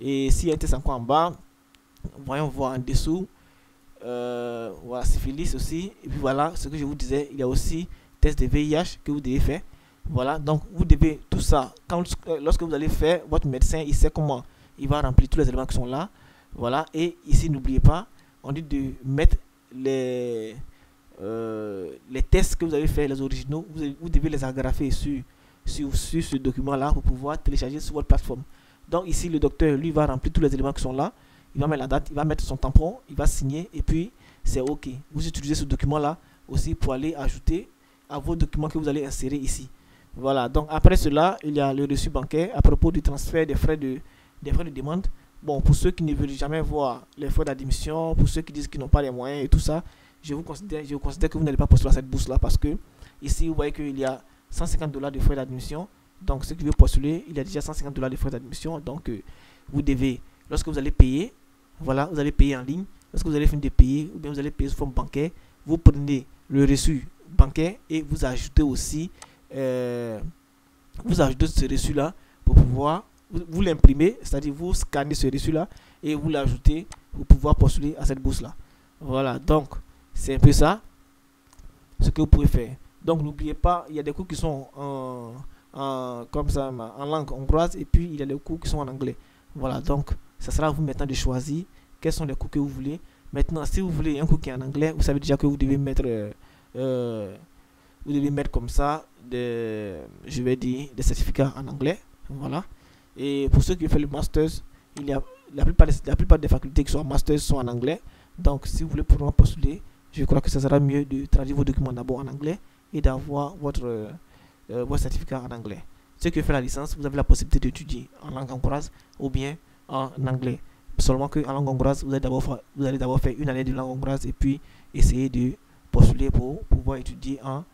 Et a un test encore en bas, voyons voir en dessous. Euh, voilà, syphilis aussi. Et puis voilà, ce que je vous disais, il y a aussi test de VIH que vous devez faire. Voilà, donc vous devez tout ça. Euh, lorsque vous allez faire, votre médecin, il sait comment il va remplir tous les éléments qui sont là. Voilà, et ici, n'oubliez pas, on dit de mettre les, euh, les tests que vous avez fait, les originaux, vous, devez les agrafer sur, sur, sur ce document-là pour pouvoir télécharger sur votre plateforme. Donc ici, le docteur, lui, va remplir tous les éléments qui sont là. Il va mettre la date, il va mettre son tampon, il va signer et puis c'est OK. Vous utilisez ce document-là aussi pour aller ajouter à vos documents que vous allez insérer ici. Voilà, donc après cela, il y a le reçu bancaire à propos du transfert des frais de, frais de demande. Bon, pour ceux qui ne veulent jamais voir les frais d'admission, pour ceux qui disent qu'ils n'ont pas les moyens et tout ça, je vous considère, je considère que vous n'allez pas postuler à cette bourse-là parce que ici, vous voyez qu'il y a 150 dollars de frais d'admission. Donc, ceux qui veulent postuler, il y a déjà 150 dollars de frais d'admission. Donc, euh, vous devez, lorsque vous allez payer, voilà, vous allez payer en ligne. Lorsque vous allez finir de payer, ou bien vous allez payer sous forme bancaire, vous prenez le reçu bancaire et vous ajoutez aussi, euh, vous ajoutez ce reçu-là pour pouvoir, vous, l'imprimez, c'est-à-dire vous scannez ce reçu-là et vous l'ajoutez pour pouvoir postuler à cette bourse-là. Voilà, donc c'est un peu ça ce que vous pouvez faire. Donc n'oubliez pas, il y a des cours qui sont en, comme ça, en langue hongroise et puis il y a des cours qui sont en anglais. Voilà, donc ça sera à vous maintenant de choisir quels sont les cours que vous voulez. Maintenant, si vous voulez un cours qui est en anglais, vous savez déjà que vous devez mettre, euh, euh, vous devez mettre comme ça, des, je vais dire, des certificats en anglais. Voilà. Et pour ceux qui font le master, il y a la plupart, des, la plupart des facultés qui sont en master sont en anglais. Donc, si vous voulez pouvoir postuler, je crois que ce sera mieux de traduire vos documents d'abord en anglais et d'avoir votre, euh, votre certificat en anglais. Ceux qui font la licence, vous avez la possibilité d'étudier en langue hongroise ou bien en anglais. Seulement qu'en langue hongroise, vous allez d'abord faire une année de langue hongroise et puis essayer de postuler pour pouvoir étudier en,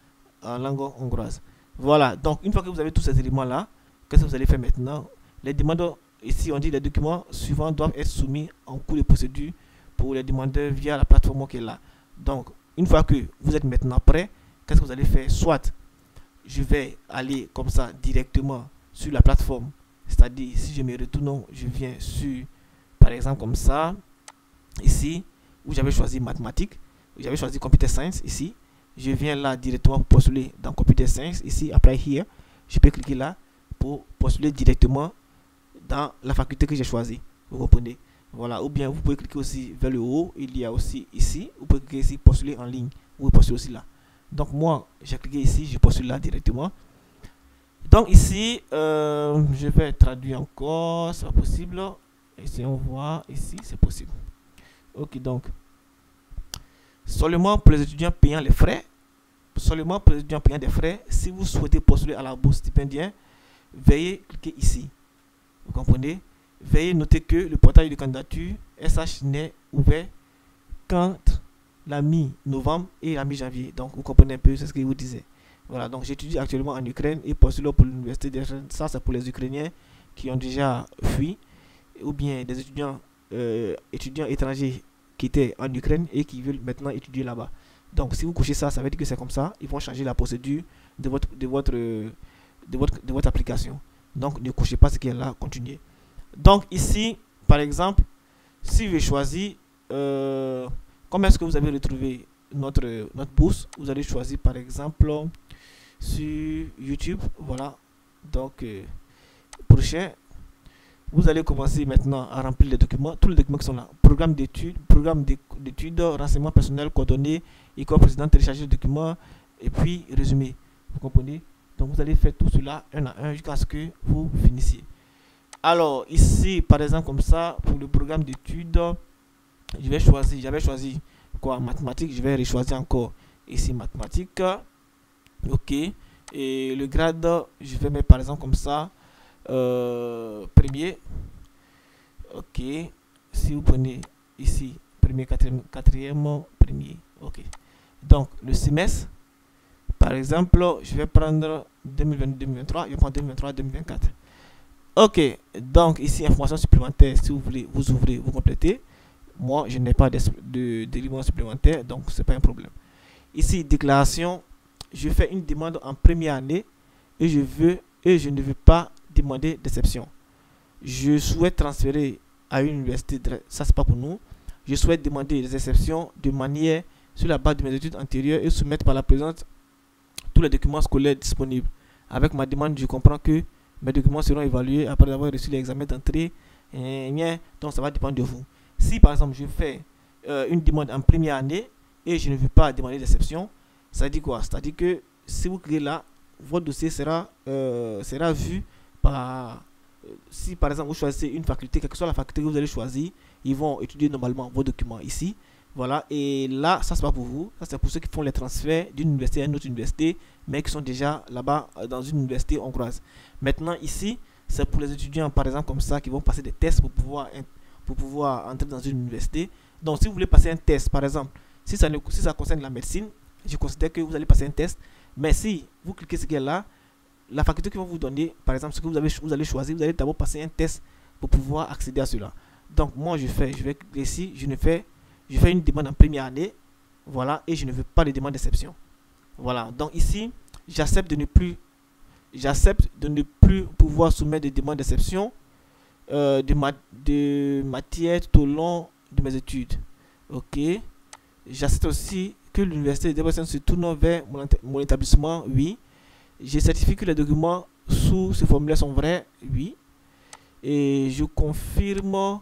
langue hongroise. Voilà, donc une fois que vous avez tous ces éléments-là, qu'est-ce que vous allez faire maintenant? Les demandes, ici on dit les documents suivants doivent être soumis en cours de procédure pour les demandeurs via la plateforme qui est là. Donc, une fois que vous êtes maintenant prêt, qu'est-ce que vous allez faire? Soit je vais aller comme ça directement sur la plateforme c'est-à-dire, si je me retourne, je viens sur, par exemple, comme ça, ici, où j'avais choisi mathématiques, j'avais choisi computer science, ici. Je viens là directement pour postuler dans computer science, ici, apply here. Je peux cliquer là pour postuler directement dans la faculté que j'ai choisie. Vous comprenez? Voilà. Ou bien vous pouvez cliquer aussi vers le haut. Il y a aussi ici. Vous pouvez cliquer ici, postuler en ligne. Vous postuler aussi là. Donc moi, j'ai cliqué ici, je postule là directement. Donc ici, euh, je vais traduire encore, c'est pas possible. Ici, on voit, ici, c'est possible. Ok, donc, seulement pour les étudiants payant les frais, seulement pour les étudiants payant des frais, si vous souhaitez postuler à la bourse stipendien, veuillez cliquer ici. Vous comprenez? Veuillez noter que le portail de candidature SH n'est ouvert qu'entre la mi-novembre et la mi-janvier. Donc, vous comprenez un peu ce que je vous disais. Voilà, donc j'étudie actuellement en Ukraine et postule pour l'université de Ça, c'est pour les Ukrainiens qui ont déjà fui ou bien des étudiants, euh, étudiants étrangers qui étaient en Ukraine et qui veulent maintenant étudier là-bas. Donc, si vous couchez ça, ça veut dire que c'est comme ça. Ils vont changer la procédure de votre, votre application. Donc, ne couchez pas ce qui est là, continuez. Donc, ici, par exemple, si je choisis, euh, comment est-ce que vous avez retrouvé notre, notre bourse? Vous allez choisir, par exemple, sur YouTube. Voilà. Donc, euh, prochain, vous allez commencer maintenant à remplir les documents, tous les documents qui sont là. Programme d'études, programme d'études, renseignements personnels, coordonnées, école président, télécharger les documents, et puis résumé. Vous comprenez? Donc, vous allez faire tout cela un à un jusqu'à ce que vous finissiez. Alors, ici, par exemple, comme ça, pour le programme d'études, je vais choisir, j'avais choisi quoi? Mathématiques, je vais choisir encore ici mathématiques. Ok. Et le grade, je vais mettre par exemple comme ça. Euh, premier. Ok. Si vous prenez ici, premier, quatrième, quatrième, premier. Ok. Donc, le semestre, par exemple, je vais prendre 2022-2023, je vais prendre 2023-2024. Ok, donc ici, information supplémentaire, si vous voulez, vous ouvrez, vous complétez. Moi, je n'ai pas de, d'éléments supplémentaires, donc ce n'est pas un problème. Ici, déclaration, je fais une demande en première année et je veux et je ne veux pas demander d'exception. Je souhaite transférer à une université, ça c'est pas pour nous. Je souhaite demander des exceptions de manière sur la base de mes études antérieures et soumettre par la présente tous les documents scolaires disponibles. Avec ma demande, je comprends que mes documents seront évalués après avoir reçu l'examen d'entrée. Donc ça va dépendre de vous. Si par exemple je fais euh, une demande en première année et je ne veux pas demander d'exception, ça dit quoi? C'est-à-dire que si vous créez là, votre dossier sera, euh, sera vu par... Euh, si par exemple vous choisissez une faculté, quelle que soit la faculté que vous allez choisir, ils vont étudier normalement vos documents ici. Voilà, et là, ça c'est pas pour vous, ça c'est pour ceux qui font les transferts d'une université à une autre université, mais qui sont déjà là-bas dans une université hongroise. Maintenant, ici, c'est pour les étudiants, par exemple, comme ça, qui vont passer des tests pour pouvoir, pour pouvoir entrer dans une université. Donc, si vous voulez passer un test, par exemple, si ça, ça concerne la médecine, je considère que vous allez passer un test. Mais si vous cliquez ce qui est là, la faculté qui va vous donner, par exemple, ce que vous, avez, vous allez choisir, vous allez d'abord passer un test pour pouvoir accéder à cela. Donc, moi, je fais, je vais ici, je ne fais, je fais une demande en première année, voilà, et je ne veux pas de demande d'exception. Voilà, donc ici, j'accepte de ne plus, j'accepte de ne plus pouvoir soumettre des demandes d'exception euh, de, ma, matière tout au long de mes études. Ok, j'accepte aussi que l'université de se tourne vers mon, établissement, oui. Je certifie que les documents sous ce formulaire sont vrais, oui. Et je confirme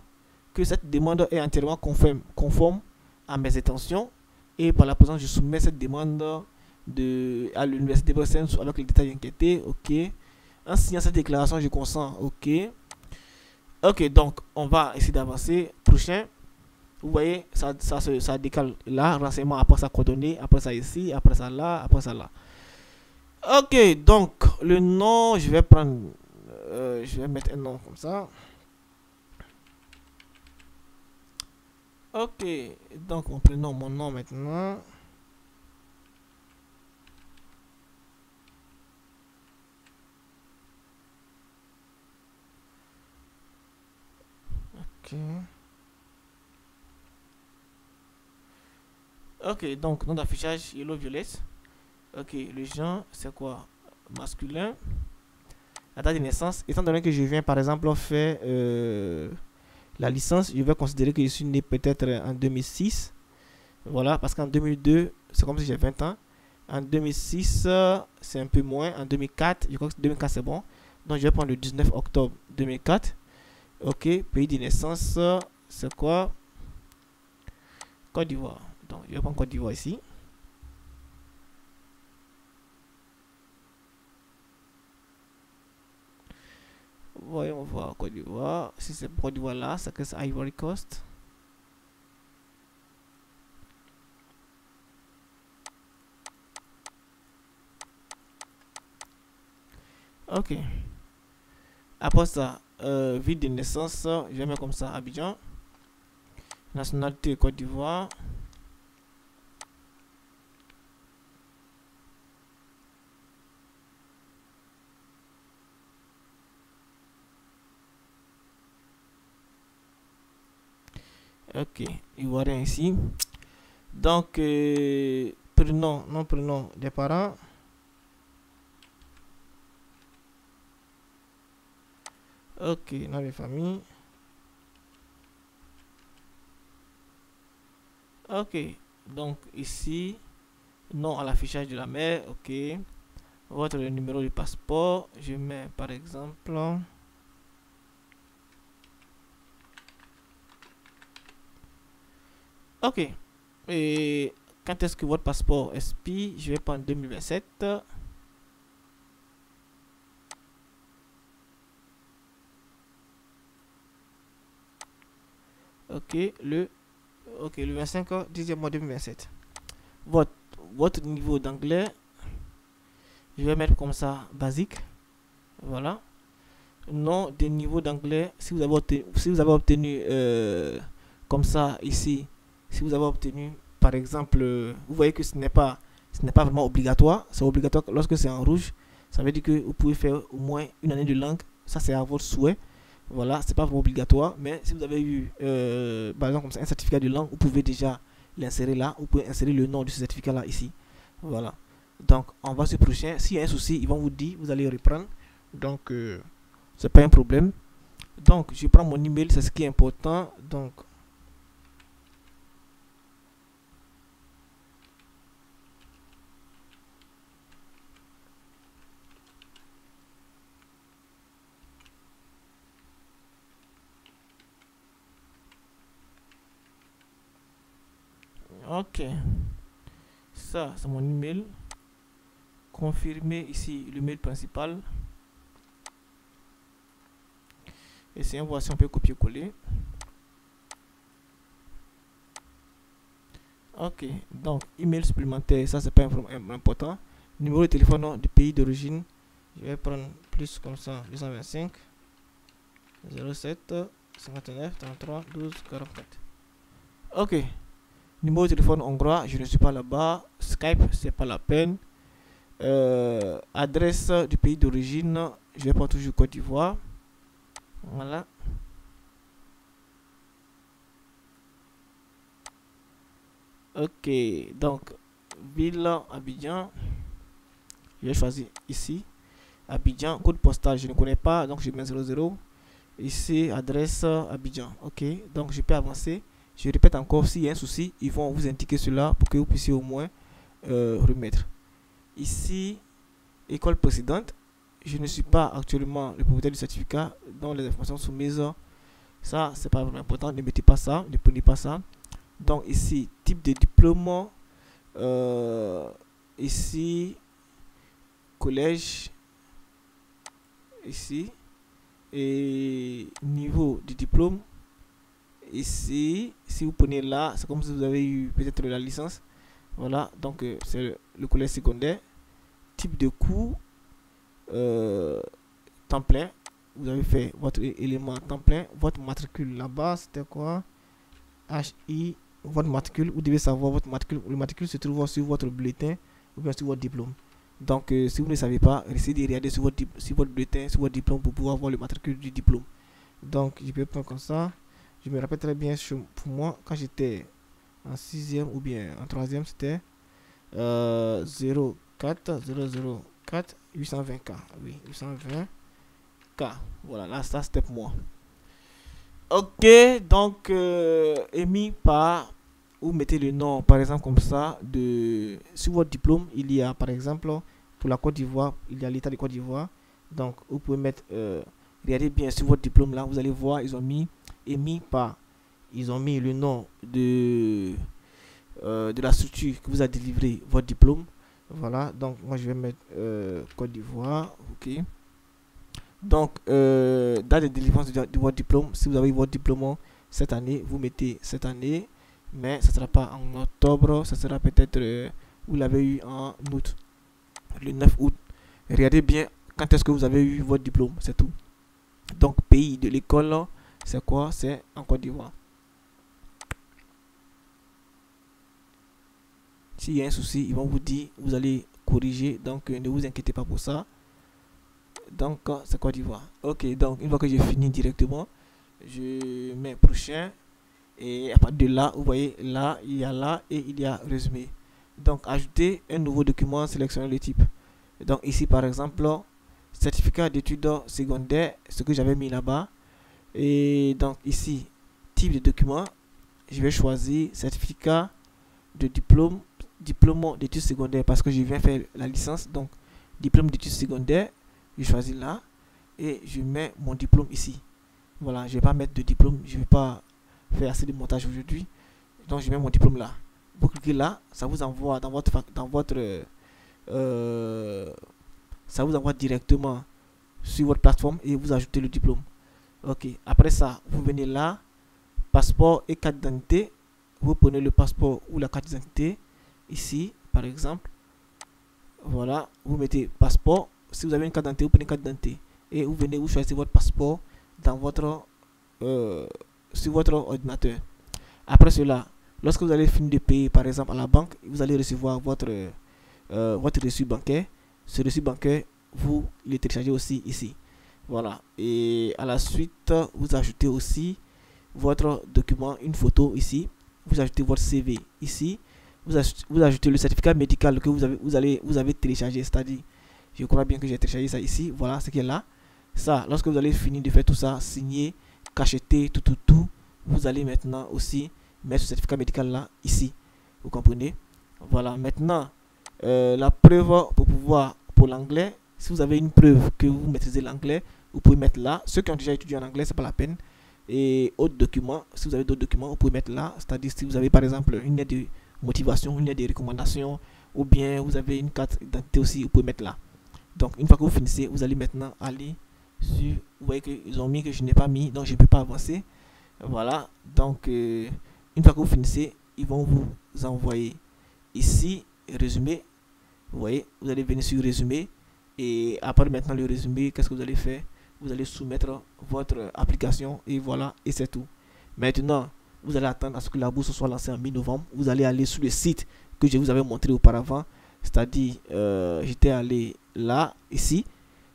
que cette demande est entièrement conforme, à mes intentions. Et par la présence, je soumets cette demande de, à l'université de Bruxelles avec les détails inquiétés. Ok. En signant cette déclaration, je consens. Ok. Ok, donc on va essayer d'avancer. Prochain. Vous voyez, ça, ça, décale là, renseignement, après ça coordonnées, après ça ici, après ça là, après ça là. Ok, donc le nom, je vais prendre, euh, je vais mettre un nom comme ça. Ok, donc mon prénom, mon nom maintenant. Ok. Donc nom d'affichage yellow violet. Ok, le genre c'est quoi? Masculin. La date de naissance, étant donné que je viens par exemple faire euh, la licence, je vais considérer que je suis né peut-être en 2006. Voilà, parce qu'en 2002, c'est comme si j'ai 20 ans. En 2006, c'est un peu moins. En 2004, je crois que 2004 c'est bon. Donc je vais prendre le 19 octobre 2004. Ok, pays de naissance, c'est quoi? Côte d'Ivoire. Donc, je vais prendre Côte d'Ivoire ici. Voyons voir Côte d'Ivoire. Si c'est Côte d'Ivoire là, c'est que c'est Ivory Coast. Ok. Après ça, euh, ville de naissance, je vais mettre comme ça Abidjan. Nationalité Côte d'Ivoire. Ok, ivoirien ici. Donc, euh, prénom, non prénom des parents. Ok, nom de famille. Ok, donc ici, nom à l'affichage de la mère, ok. Votre numéro de passeport, je mets par exemple... Ok. Et quand est-ce que votre passeport expire? Je vais prendre 2027. Ok, le ok le 25 10 mois 2027. Votre votre niveau d'anglais, je vais mettre comme ça basique. Voilà. nom des niveaux d'anglais. Si vous avez obtenu, si vous avez obtenu euh, comme ça ici, si vous avez obtenu par exemple, vous voyez que ce n'est pas, ce n'est pas vraiment obligatoire. C'est obligatoire lorsque c'est en rouge. Ça veut dire que vous pouvez faire au moins une année de langue. Ça, c'est à votre souhait. Voilà, c'est pas obligatoire. Mais si vous avez eu, euh, par exemple, un certificat de langue, vous pouvez déjà l'insérer là. Vous pouvez insérer le nom de ce certificat-là ici. Voilà. Donc, on va se prochain. S'il y a un souci, ils vont vous dire, vous allez reprendre. Donc, euh, c'est pas un problème. Donc, je prends mon email, c'est ce qui est important. Donc, Ok. Ça, c'est mon email. Confirmer ici le mail principal. Essayons voir si on peut copier-coller. Ok, donc email supplémentaire, ça c'est pas important. Numéro de téléphone du pays d'origine, je vais prendre plus comme ça, 225 07 59 33 12 44. Ok, Numéro de téléphone hongrois, je ne suis pas là-bas. Skype, c'est pas la peine. Euh, adresse du pays d'origine, je vais pas toujours Côte d'Ivoire. Voilà. Ok, donc ville Abidjan. Je vais choisir ici. Abidjan, code postal, je ne connais pas, donc je mets 00. Ici, adresse Abidjan. Ok, donc je peux avancer. Je répète encore, s'il y a un souci, ils vont vous indiquer cela pour que vous puissiez au moins euh, remettre. Ici, école précédente, je ne suis pas actuellement le propriétaire du certificat, dans les informations soumises, ça c'est pas vraiment important, ne mettez pas ça, ne prenez pas ça. Donc ici, type de diplôme, euh, ici, collège, ici, et niveau du diplôme, ici, si vous prenez là, c'est comme si vous avez eu peut-être la licence. Voilà, donc euh, c'est le, collège secondaire. Type de cours, euh, temps plein. Vous avez fait votre élément temps plein. Votre matricule là-bas, c'était quoi? HI, votre matricule. Vous devez savoir votre matricule. Le matricule se trouve sur votre bulletin ou bien sur votre diplôme. Donc, euh, si vous ne savez pas, essayez de regarder sur votre, sur votre bulletin, sur votre diplôme pour pouvoir voir le matricule du diplôme. Donc, je peux prendre comme ça. Je me rappelle très bien, pour moi, quand j'étais en 6 ou bien en 3 c'était euh, 04 004 820K. Oui, 820K. Voilà, là, ça c'était pour moi. Ok, donc euh, émis par, vous mettez le nom, par exemple, comme ça, de sur votre diplôme, il y a par exemple, pour la Côte d'Ivoire, il y a l'État de Côte d'Ivoire. Donc, vous pouvez mettre, euh, regardez bien sur votre diplôme là, vous allez voir, ils ont mis émis par, ils ont mis le nom de, euh, de la structure que vous a délivré votre diplôme. Voilà, donc moi je vais mettre euh, Côte d'Ivoire, ok. Donc, euh, date de délivrance de, votre diplôme, si vous avez votre diplôme cette année, vous mettez cette année, mais ce ne sera pas en octobre, ce sera peut-être, euh, vous l'avez eu en août, le 9 août. Regardez bien quand est-ce que vous avez eu votre diplôme, c'est tout. Donc, pays de l'école, c'est quoi? C'est en Côte d'Ivoire. S'il y a un souci, ils vont vous dire, vous allez corriger. Donc, euh, ne vous inquiétez pas pour ça. Donc, euh, c'est Côte d'Ivoire. Ok, donc, une fois que j'ai fini directement, je mets prochain. Et à partir de là, vous voyez, là, il y a là et il y a résumé. Donc, ajouter un nouveau document, sélectionner le type. Donc, ici, par exemple, certificat d'études secondaires, ce que j'avais mis là-bas. Et donc ici, type de document, je vais choisir certificat de diplôme, diplôme d'études secondaires parce que je viens faire la licence. Donc diplôme d'études secondaires, je choisis là et je mets mon diplôme ici. Voilà, je vais pas mettre de diplôme, je vais pas faire assez de montage aujourd'hui. Donc je mets mon diplôme là. Vous cliquez là, ça vous envoie dans votre dans votre euh, ça vous envoie directement sur votre plateforme et vous ajoutez le diplôme. Ok, après ça, vous venez là, passeport et carte d'identité. Vous prenez le passeport ou la carte d'identité. Ici, par exemple. Voilà, vous mettez passeport. Si vous avez une carte d'identité, vous prenez carte d'identité. et vous venez vous choisissez votre passeport dans votre euh, sur votre ordinateur. Après cela, lorsque vous allez finir de payer par exemple à la banque, vous allez recevoir votre euh, votre reçu bancaire. Ce reçu bancaire, vous le téléchargez aussi ici. Voilà. Et à la suite, vous ajoutez aussi votre document, une photo ici. Vous ajoutez votre CV ici. Vous ajoutez, vous ajoutez le certificat médical que vous avez, vous allez, vous avez téléchargé. C'est-à-dire, je crois bien que j'ai téléchargé ça ici. Voilà ce qui est là. Ça, lorsque vous allez finir de faire tout ça, signer, cacheter, tout, tout, tout, vous allez maintenant aussi mettre ce certificat médical là, ici. Vous comprenez? Voilà. Maintenant, euh, la preuve pour pouvoir, pour l'anglais, si vous avez une preuve que vous maîtrisez l'anglais, vous pouvez mettre là. Ceux qui ont déjà étudié en anglais, c'est pas la peine. Et autres documents, si vous avez d'autres documents, vous pouvez mettre là. C'est-à-dire si vous avez par exemple une lettre de motivation, une lettre de recommandation, ou bien vous avez une carte d'identité aussi, vous pouvez mettre là. Donc une fois que vous finissez, vous allez maintenant aller sur... Vous voyez qu'ils ont mis que je n'ai pas mis, donc je ne peux pas avancer. Voilà. Donc euh, une fois que vous finissez, ils vont vous envoyer ici, résumé. Vous voyez, vous allez venir sur résumé. Et après maintenant le résumé, qu'est-ce que vous allez faire? Vous allez soumettre votre application et voilà, et c'est tout. Maintenant, vous allez attendre à ce que la bourse soit lancée en mi-novembre. Vous allez aller sur le site que je vous avais montré auparavant. C'est-à-dire, euh, j'étais allé là, ici.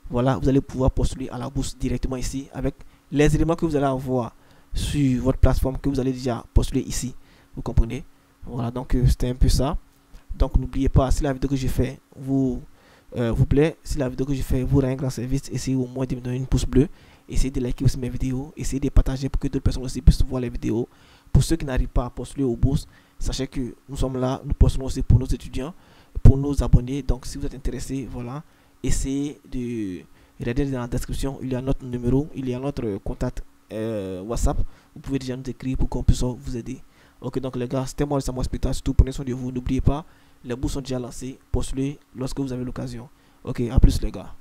Voilà, vous allez pouvoir postuler à la bourse directement ici avec les éléments que vous allez avoir sur votre plateforme que vous allez déjà postuler ici. Vous comprenez? Voilà, donc euh, c'était un peu ça. Donc n'oubliez pas, si la vidéo que j'ai fait vous euh, vous plaît, si la vidéo que je fais vous rend un grand service, essayez au moins de me donner une pouce bleu. Essayez de liker aussi mes vidéos. Essayez de partager pour que d'autres personnes aussi puissent voir les vidéos. Pour ceux qui n'arrivent pas à postuler aux bourses, sachez que nous sommes là, nous postulons aussi pour nos étudiants, pour nos abonnés. Donc si vous êtes intéressé, voilà, essayez de regarder dans la description. Il y a notre numéro, il y a notre contact euh, WhatsApp. Vous pouvez déjà nous écrire pour qu'on puisse vous aider. Ok, donc les gars, c'était moi, c'est moi, Surtout prenez soin de vous. N'oubliez pas, les bourses sont déjà lancées. Postulez lorsque vous avez l'occasion. Ok, à plus les gars.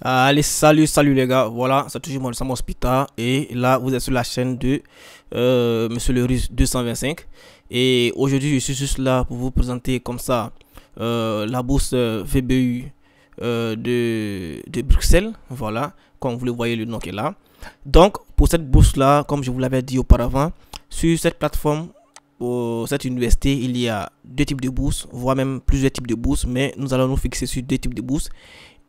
Allez, salut, salut les gars. Voilà, c'est toujours moi, Sam Hospital. Et là, vous êtes sur la chaîne de euh, Monsieur le Russe 225. Et aujourd'hui, je suis juste là pour vous présenter comme ça euh, la bourse euh, VBU de, de Bruxelles. Voilà, comme vous le voyez, le nom qui est là. Donc, pour cette bourse-là, comme je vous l'avais dit auparavant, sur cette plateforme, cette université, il y a deux types de bourses, voire même plusieurs types de bourses, mais nous allons nous fixer sur deux types de bourses.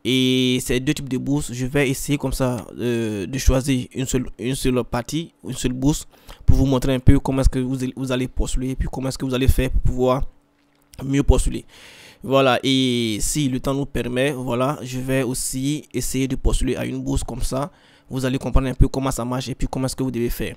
Et ces deux types de bourses, je vais essayer comme ça euh, de choisir une seule, une seule partie, une seule bourse pour vous montrer un peu comment est-ce que vous, vous allez postuler, puis comment est-ce que vous allez faire pour pouvoir mieux postuler. Voilà, et si le temps nous permet, voilà, je vais aussi essayer de postuler à une bourse comme ça. Vous allez comprendre un peu comment ça marche et puis comment est-ce que vous devez faire.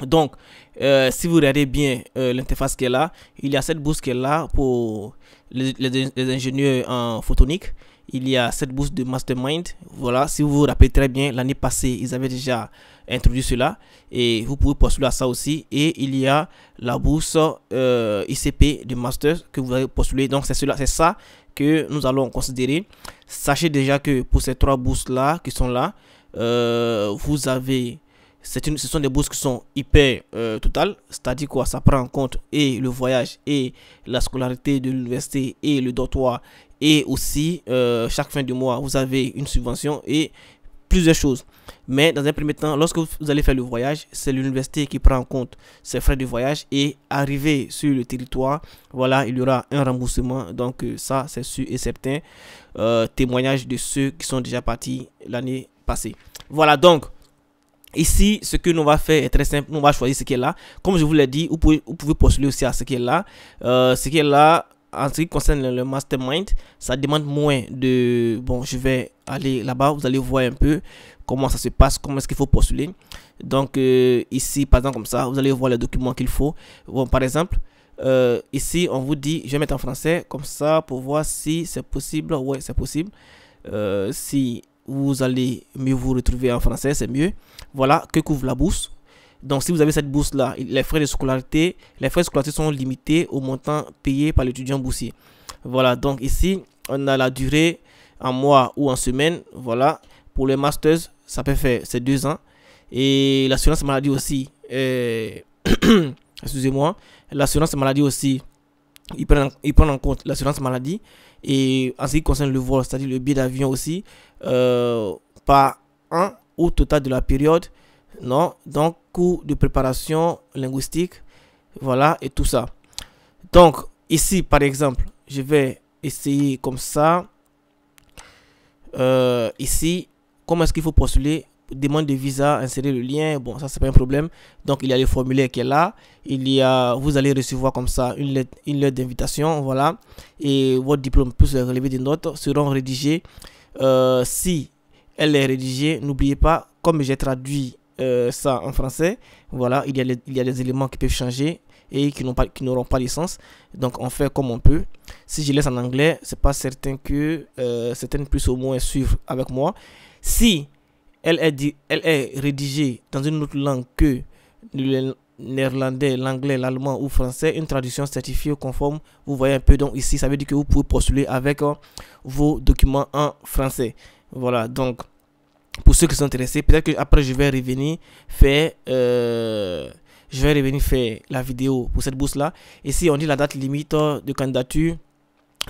Donc, euh, si vous regardez bien euh, l'interface qui est là, il y a cette bourse qui est là pour les, les ingénieurs en photonique il y a cette bourse de mastermind. Voilà, si vous vous rappelez très bien, l'année passée, ils avaient déjà introduit cela et vous pouvez postuler à ça aussi. Et il y a la bourse euh, ICP de master que vous allez postuler. Donc c'est cela, c'est ça que nous allons considérer. Sachez déjà que pour ces trois bourses là qui sont là, euh, vous avez une, ce sont des bourses qui sont hyper euh, totales, c'est-à-dire quoi? Ça prend en compte et le voyage, et la scolarité de l'université, et le dortoir, et aussi euh, chaque fin du mois vous avez une subvention et plusieurs choses. Mais dans un premier temps, lorsque vous allez faire le voyage, c'est l'université qui prend en compte ces frais de voyage et arrivé sur le territoire, voilà, il y aura un remboursement. Donc euh, ça, c'est sûr et certain. Euh, témoignage de ceux qui sont déjà partis l'année passée. Voilà donc. Ici, ce que nous va faire est très simple. Nous va choisir ce qui est là. Comme je vous l'ai dit, vous pouvez, vous pouvez postuler aussi à ce qui est là. Ce qui est là, en ce qui concerne le mastermind, ça demande moins de... Bon, je vais aller là-bas, vous allez voir un peu comment ça se passe, comment est-ce qu'il faut postuler. Donc euh, ici, par exemple, comme ça, vous allez voir les documents qu'il faut. Bon, par exemple, euh, ici, on vous dit, je vais mettre en français, comme ça, pour voir si c'est possible. Ouais, c'est possible. Euh, si vous allez mieux vous retrouver en français, c'est mieux. Voilà, que couvre la bourse. Donc, si vous avez cette bourse-là, les frais de scolarité, les frais de scolarité sont limités au montant payé par l'étudiant boursier. Voilà, donc ici, on a la durée en mois ou en semaine. Voilà, pour les masters, ça peut faire c'est deux ans. Et l'assurance maladie aussi, excusez-moi, l'assurance maladie aussi, ils prennent, ils prennent en compte l'assurance maladie. Et en ce qui concerne le vol, c'est-à-dire le billet d'avion aussi, euh, par un au total de la période, non? Donc, cours de préparation linguistique, voilà, et tout ça. Donc, ici, par exemple, je vais essayer comme ça. Euh, ici, comment est-ce qu'il faut postuler? Demande de visa, insérer le lien, bon ça c'est pas un problème. Donc il y a le formulaire qui est là, il y a, vous allez recevoir comme ça une lettre, d'invitation, voilà, et votre diplôme plus le relevé des notes seront rédigés. Euh, si elle est rédigée, n'oubliez pas, comme j'ai traduit euh, ça en français, voilà, il y, a il y a des éléments qui peuvent changer et qui n'ont pas qui n'auront pas licence. Donc on fait comme on peut. Si je laisse en anglais c'est pas certain que euh, certaines puissent au moins suivre avec moi. Si elle est elle est rédigée dans une autre langue que le néerlandais l'anglais l'allemand ou français une traduction certifiée conforme vous voyez un peu. Donc ici ça veut dire que vous pouvez postuler avec euh, vos documents en français. Voilà donc pour ceux qui sont intéressés peut-être que après je vais revenir faire euh, je vais revenir faire la vidéo pour cette bourse là. Ici, on dit la date limite de candidature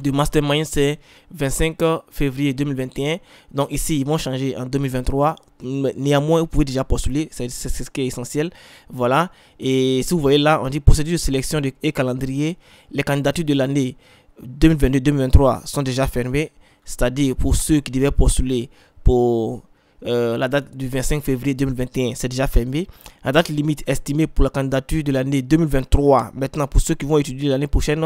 du mastermind c'est 25 février 2021 donc ici ils vont changer en 2023 néanmoins vous pouvez déjà postuler. C'est ce qui est essentiel. Voilà. Et si vous voyez là on dit procédure de sélection et calendrier. Les candidatures de l'année 2022-2023 sont déjà fermées. C'est à dire pour ceux qui devaient postuler pour euh, la date du 25 février 2021, c'est déjà fermé. La date limite estimée pour la candidature de l'année 2023, maintenant pour ceux qui vont étudier l'année prochaine,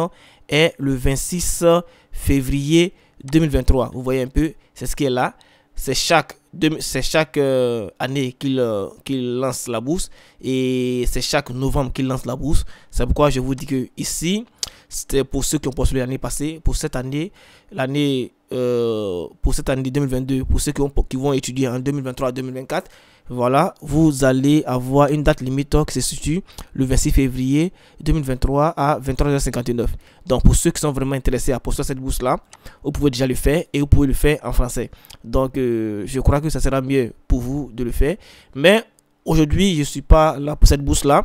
est le 26 février 2023. Vous voyez un peu, c'est ce qui est là. C'est chaque, chaque euh, année qu'il euh, lance la bourse et c'est chaque novembre qu'il lance la bourse. C'est pourquoi je vous dis que ici, c'était pour ceux qui ont postulé l'année passée. Pour cette année, l'année euh, pour cette année 2022, pour ceux qui, ont, qui vont étudier en 2023-2024, voilà, vous allez avoir une date limite qui se situe le 26 février 2023 à 23h59. Donc, pour ceux qui sont vraiment intéressés à postuler cette bourse-là, vous pouvez déjà le faire et vous pouvez le faire en français. Donc, euh, je crois que ça sera mieux pour vous de le faire. Mais aujourd'hui, je ne suis pas là pour cette bourse-là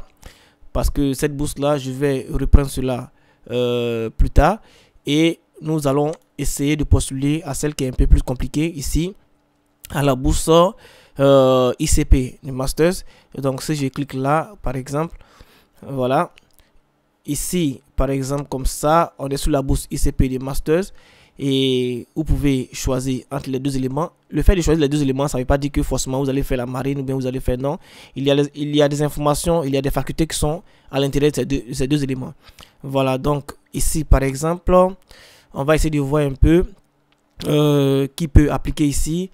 parce que cette bourse-là, je vais reprendre cela euh, plus tard et nous allons essayer de postuler à celle qui est un peu plus compliquée ici à la bourse euh, ICP de Masters. donc si je clique là par exemple, voilà, ici par exemple comme ça, on est sur la bourse ICP des Masters et vous pouvez choisir entre les deux éléments. Le fait de choisir les deux éléments, ça ne veut pas dire que forcément vous allez faire la marine ou bien vous allez faire non. Il y a, il y a des informations, il y a des facultés qui sont à l'intérieur de ces deux éléments. Voilà, donc ici par exemple, on va essayer de voir un peu euh, qui peut appliquer ici.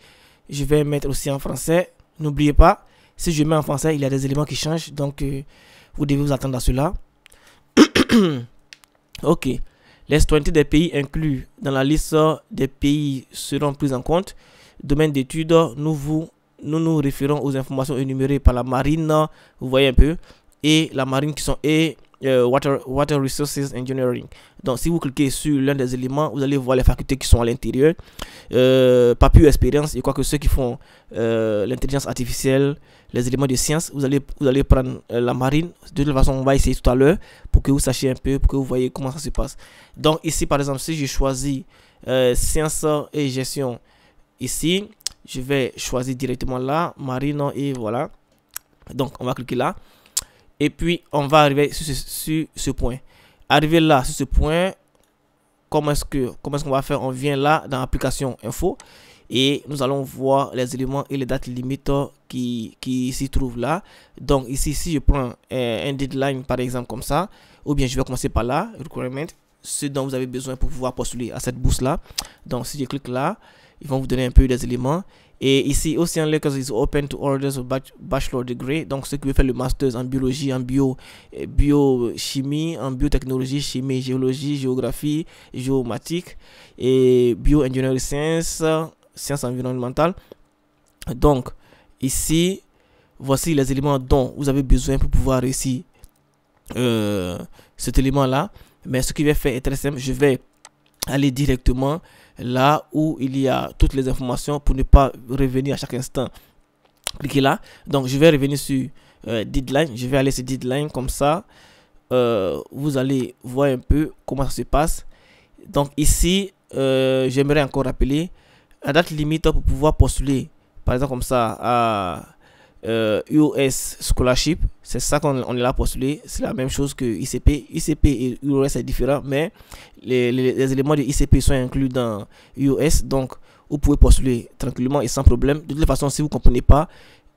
Je vais mettre aussi en français. N'oubliez pas, si je mets en français, il y a des éléments qui changent. Donc, euh, vous devez vous attendre à cela. ok. Les 20 des pays inclus dans la liste des pays seront pris en compte. Domaine d'études, nous, vous, nous nous référons aux informations énumérées par la marine. Vous voyez un peu. Et la marine qui sont et euh, water, Resources Engineering. Donc, si vous cliquez sur l'un des éléments, vous allez voir les facultés qui sont à l'intérieur. Euh, plus expérience, je crois que ceux qui font euh, l'intelligence artificielle, les éléments de science, vous allez, vous allez prendre euh, la marine. De toute façon, on va essayer tout à l'heure pour que vous sachiez un peu, pour que vous voyez comment ça se passe. Donc, ici, par exemple, si je choisis sciences et gestion. Ici, je vais choisir directement là, marine et voilà. Donc, on va cliquer là. Et puis, on va arriver sur ce, point. Arriver là, sur ce point, comment est-ce que comment est-ce qu'on va faire? On vient là dans l'application info et nous allons voir les éléments et les dates limites qui, qui s'y trouvent là. Donc ici, si je prends euh, un deadline par exemple comme ça, ou bien je vais commencer par là, requirement, ce dont vous avez besoin pour pouvoir postuler à cette bourse là. Donc si je clique là, ils vont vous donner un peu des éléments. Et ici, Ocean Lakers is open to orders of bachelor degree. Donc, ceux qui veulent faire le master en biologie, en bio, biochimie, en biotechnologie, chimie, géologie, géographie, géomatique et bio-engineering science, sciences environnementales. Donc, ici, voici les éléments dont vous avez besoin pour pouvoir réussir euh, cet élément-là. Mais ce qui va faire est très simple. Je vais aller directement là où il y a toutes les informations pour ne pas revenir à chaque instant. Cliquez là. Donc, je vais revenir sur euh, Deadline. Je vais aller sur Deadline comme ça. Euh, vous allez voir un peu comment ça se passe. Donc, ici, j'aimerais encore rappeler la date limite pour pouvoir postuler, par exemple comme ça, euh, US Scholarship, c'est ça qu'on est là pour postuler. C'est la même chose que ICP. ICP et US c'est différent, mais les, les, éléments de ICP sont inclus dans US, donc vous pouvez postuler tranquillement et sans problème. De toute façon, si vous ne comprenez pas,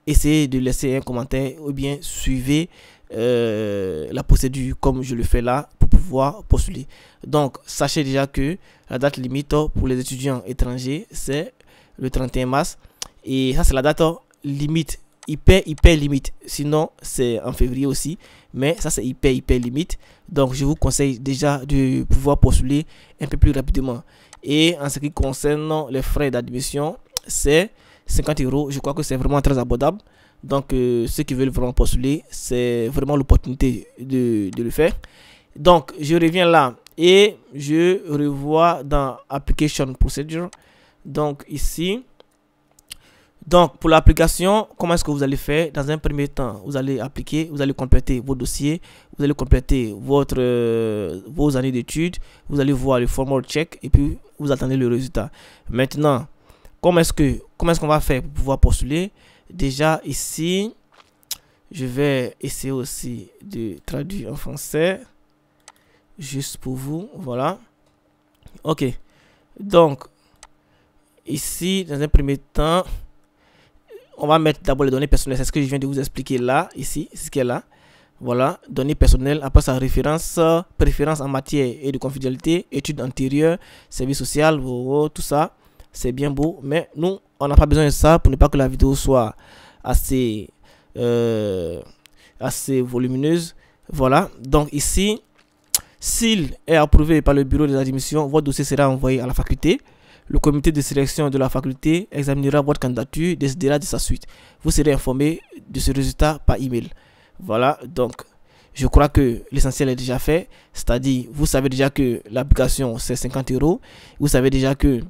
essayez de laisser un commentaire ou bien suivez euh, la procédure comme je le fais là pour pouvoir postuler. Donc, sachez déjà que la date limite pour les étudiants étrangers, c'est le 31 mars. Et ça, c'est la date limite, hyper, hyper limite. Sinon, c'est en février aussi. Mais ça, c'est hyper, hyper limite. Donc, je vous conseille déjà de pouvoir postuler un peu plus rapidement. Et en ce qui concerne les frais d'admission, c'est 50 euros. Je crois que c'est vraiment très abordable. Donc, euh, ceux qui veulent vraiment postuler, c'est vraiment l'opportunité de, de, le faire. Donc, je reviens là et je revois dans Application Procedure. Donc, ici, donc pour l'application, comment est-ce que vous allez faire? Dans un premier temps, vous allez appliquer, vous allez compléter vos dossiers, vous allez compléter votre, euh, vos années d'études, vous allez voir le formal check et puis vous attendez le résultat. Maintenant, comment est-ce comment est-ce qu'on va faire pour pouvoir postuler? Déjà ici, je vais essayer aussi de traduire en français. Juste pour vous. Voilà. Ok. Donc, ici, dans un premier temps, on va mettre d'abord les données personnelles. C'est ce que je viens de vous expliquer là, ici. Ce qui est là. Voilà, données personnelles, après sa référence, préférence en matière et de confidentialité, études antérieures, service social, tout ça, c'est bien beau, mais nous, on n'a pas besoin de ça pour ne pas que la vidéo soit assez, euh, assez volumineuse. Voilà, donc ici, s'il est approuvé par le bureau des admissions, votre dossier sera envoyé à la faculté. Le comité de sélection de la faculté examinera votre candidature, décidera de sa suite. Vous serez informé de ce résultat par email. Voilà, donc je crois que l'essentiel est déjà fait. C'est-à-dire, vous savez déjà que l'application c'est 50 euros. Vous savez déjà que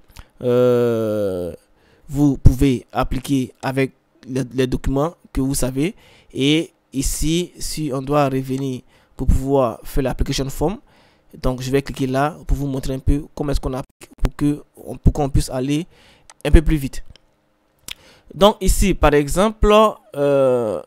euh, vous pouvez appliquer avec les, documents que vous savez. Et ici, si on doit revenir pour pouvoir faire l'application form, donc je vais cliquer là pour vous montrer un peu comment est-ce qu'on applique pour qu'on puisse aller un peu plus vite. Donc ici, par exemple, euh,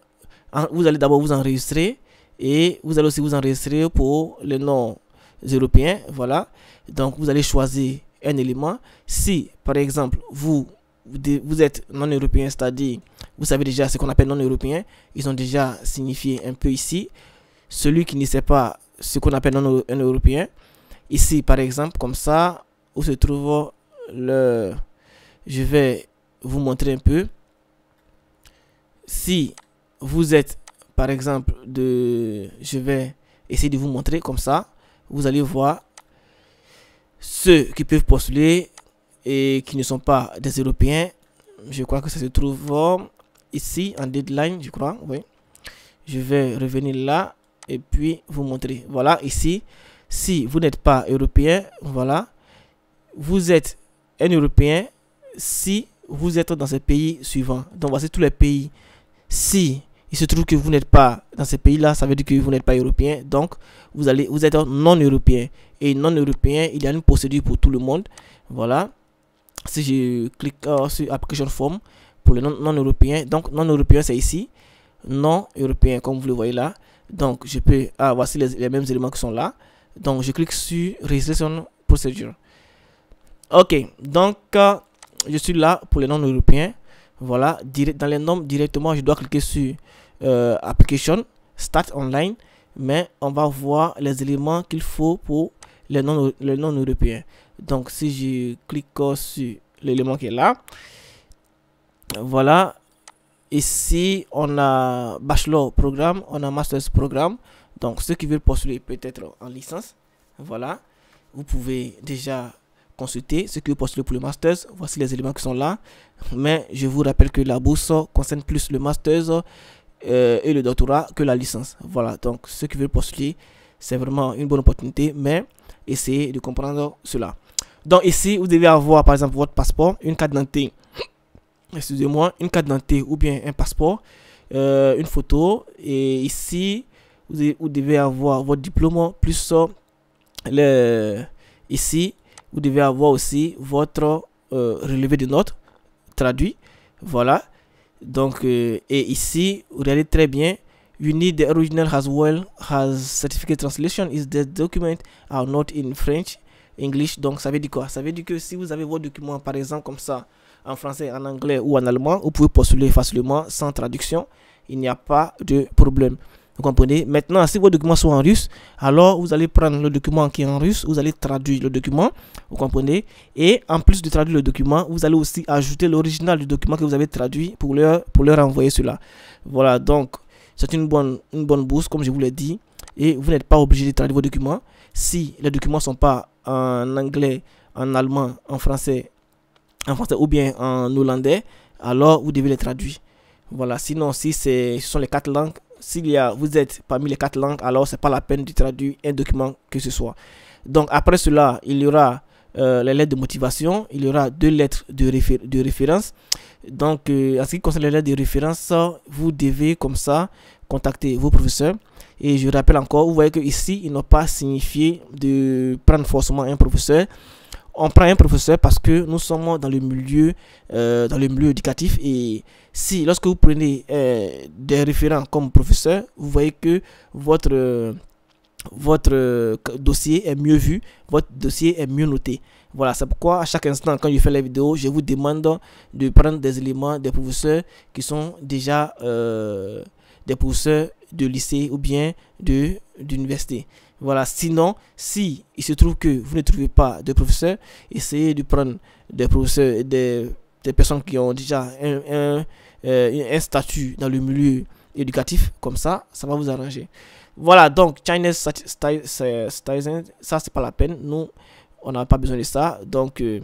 vous allez d'abord vous enregistrer et vous allez aussi vous enregistrer pour les noms européens. Voilà. Donc vous allez choisir un élément. Si, par exemple, vous, vous êtes non-européen, c'est-à-dire, vous savez déjà ce qu'on appelle non-européen, ils ont déjà signifié un peu ici. Celui qui ne sait pas ce qu'on appelle non-européen, ici, par exemple, comme ça, où se trouve le... Je vais vous montrer un peu. Si vous êtes, par exemple, de... Je vais essayer de vous montrer comme ça. Vous allez voir ceux qui peuvent postuler et qui ne sont pas des Européens, je crois que ça se trouve ici en deadline, je crois. Oui. Je vais revenir là et puis vous montrer. Voilà, ici, si vous n'êtes pas européen, voilà, vous êtes un Européen si vous êtes dans ces pays suivants. Donc voici tous les pays. Si il se trouve que vous n'êtes pas dans ces pays-là, ça veut dire que vous n'êtes pas européen. Donc, vous, allez, vous êtes non européen. Et non européen, il y a une procédure pour tout le monde. Voilà. Si je clique euh, sur Application Form pour les non, européens, donc non européen, c'est ici. Non européen, comme vous le voyez là. Donc, je peux. Ah, voici les, mêmes éléments qui sont là. Donc, je clique sur Registration Procedure. Ok, donc, euh, je suis là pour les non européens. Voilà, dans les noms directement, je dois cliquer sur euh, Application, Start Online, mais on va voir les éléments qu'il faut pour les noms les non européens. Donc, si je clique sur l'élément qui est là, voilà, ici on a Bachelor Programme, on a Master's Programme. Donc, ceux qui veulent postuler peut-être en licence, voilà, vous pouvez déjà consulter ceux qui veulent postuler pour le Masters. Voici les éléments qui sont là. Mais je vous rappelle que la bourse concerne plus le Masters euh, et le doctorat que la licence. Voilà, donc ceux qui veulent postuler, c'est vraiment une bonne opportunité, mais essayez de comprendre cela. Donc ici, vous devez avoir par exemple votre passeport, une carte d'identité, excusez-moi, une carte d'identité ou bien un passeport, euh, une photo, et ici, vous devez, avoir votre diplôme plus le, ici, vous devez avoir aussi votre euh, relevé de notes traduit. Voilà. Donc, euh, et ici, vous regardez très bien. You need the original as well as certificate translation is the document are not in French, English. Donc, ça veut dire quoi? Ça veut dire que si vous avez vos documents, par exemple, comme ça, en français, en anglais ou en allemand, vous pouvez postuler facilement sans traduction. Il n'y a pas de problème. Vous comprenez? Maintenant, si vos documents sont en russe, alors vous allez prendre le document qui est en russe, vous allez traduire le document, vous comprenez? Et en plus de traduire le document, vous allez aussi ajouter l'original du document que vous avez traduit pour leur, pour leur envoyer cela. Voilà, donc c'est une bonne, une bonne bourse, comme je vous l'ai dit. Et vous n'êtes pas obligé de traduire vos documents. Si les documents ne sont pas en anglais, en allemand, en français, en français ou bien en hollandais, alors vous devez les traduire. Voilà, sinon si ce sont les quatre langues, s'il y a, vous êtes parmi les quatre langues, alors c'est pas la peine de traduire un document que ce soit. Donc après cela, il y aura euh, les lettres de motivation, il y aura deux lettres de, de référence. Donc euh, en ce qui concerne les lettres de référence, vous devez comme ça contacter vos professeurs. Et je rappelle encore, vous voyez que ici, il n'a pas signifié de prendre forcément un professeur on prend un professeur parce que nous sommes dans le milieu, euh, dans le milieu éducatif et si lorsque vous prenez euh, des référents comme professeur, vous voyez que votre votre dossier est mieux vu, votre dossier est mieux noté. Voilà, c'est pourquoi à chaque instant, quand je fais la vidéo, je vous demande de prendre des éléments des professeurs qui sont déjà euh, des professeurs de lycée ou bien d'université. Voilà, sinon, si il se trouve que vous ne trouvez pas de professeur, essayez de prendre des professeurs, des, des personnes qui ont déjà euh, un, statut dans le milieu éducatif, comme ça, ça va vous arranger. Voilà, donc, Chinese Citizen, ça, c'est pas la peine. Nous, on n'a pas besoin de ça. Donc, euh,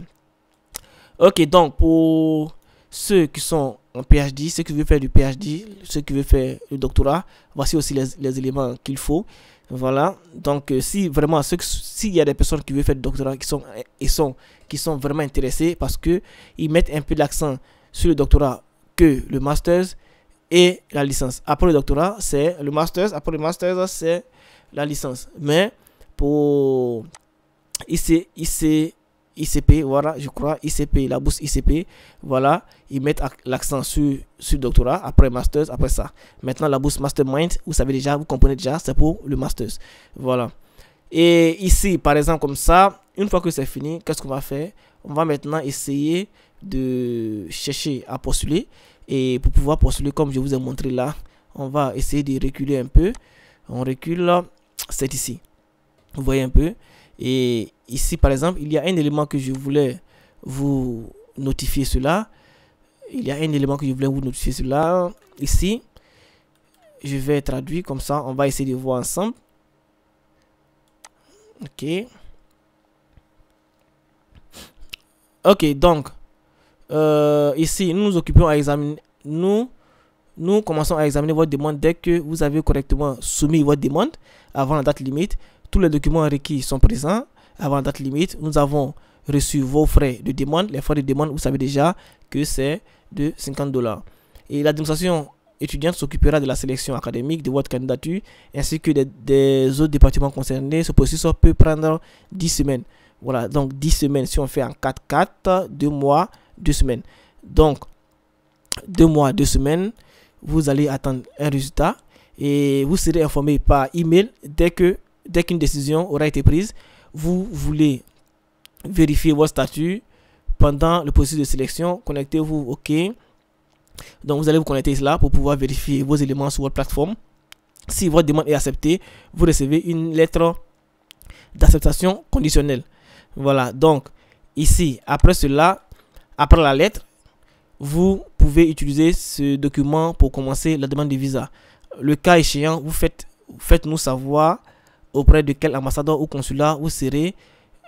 ok, donc, pour ceux qui sont en PhD, ceux qui veulent faire du PhD, ceux qui veulent faire le doctorat, voici aussi les, les éléments qu'il faut. Voilà. Donc, euh, si vraiment, s'il y a des personnes qui veulent faire doctorat qui sont, et sont, qui sont vraiment intéressés parce que ils mettent un peu l'accent sur le doctorat que le master et la licence. Après le doctorat, c'est le master. Après le master, c'est la licence. Mais pour ici, ici, ICP, voilà, je crois, ICP, la bourse ICP, voilà, ils mettent l'accent sur, sur doctorat, après master, après ça. Maintenant, la bourse mastermind, vous savez déjà, vous comprenez déjà, c'est pour le master. Voilà. Et ici, par exemple, comme ça, une fois que c'est fini, qu'est-ce qu'on va faire? On va maintenant essayer de chercher à postuler. Et pour pouvoir postuler, comme je vous ai montré là, on va essayer de reculer un peu. On recule, c'est ici. Vous voyez un peu? Et ici, par exemple, il y a un élément que je voulais vous notifier cela. Il y a un élément que je voulais vous notifier cela. Ici, je vais traduire comme ça. On va essayer de voir ensemble. Ok. Ok, donc, euh, ici, nous nous occupons à examiner. Nous, nous commençons à examiner votre demande dès que vous avez correctement soumis votre demande avant la date limite tous les documents requis sont présents avant date limite. Nous avons reçu vos frais de demande. Les frais de demande, vous savez déjà que c'est de 50 dollars. Et l'administration étudiante s'occupera de la sélection académique de votre candidature ainsi que des, autres départements concernés. Ce processus peut prendre 10 semaines. Voilà, donc 10 semaines si on fait en 4-4, 2 mois, 2 semaines. Donc, 2 mois, 2 semaines, vous allez attendre un résultat et vous serez informé par email dès que dès qu'une décision aura été prise. Vous voulez vérifier votre statut pendant le processus de sélection. Connectez-vous, OK. Donc vous allez vous connecter là pour pouvoir vérifier vos éléments sur votre plateforme. Si votre demande est acceptée, vous recevez une lettre d'acceptation conditionnelle. Voilà, donc ici, après cela, après la lettre, vous pouvez utiliser ce document pour commencer la demande de visa. Le cas échéant, vous faites, faites-nous savoir auprès de quel ambassadeur ou consulat vous serez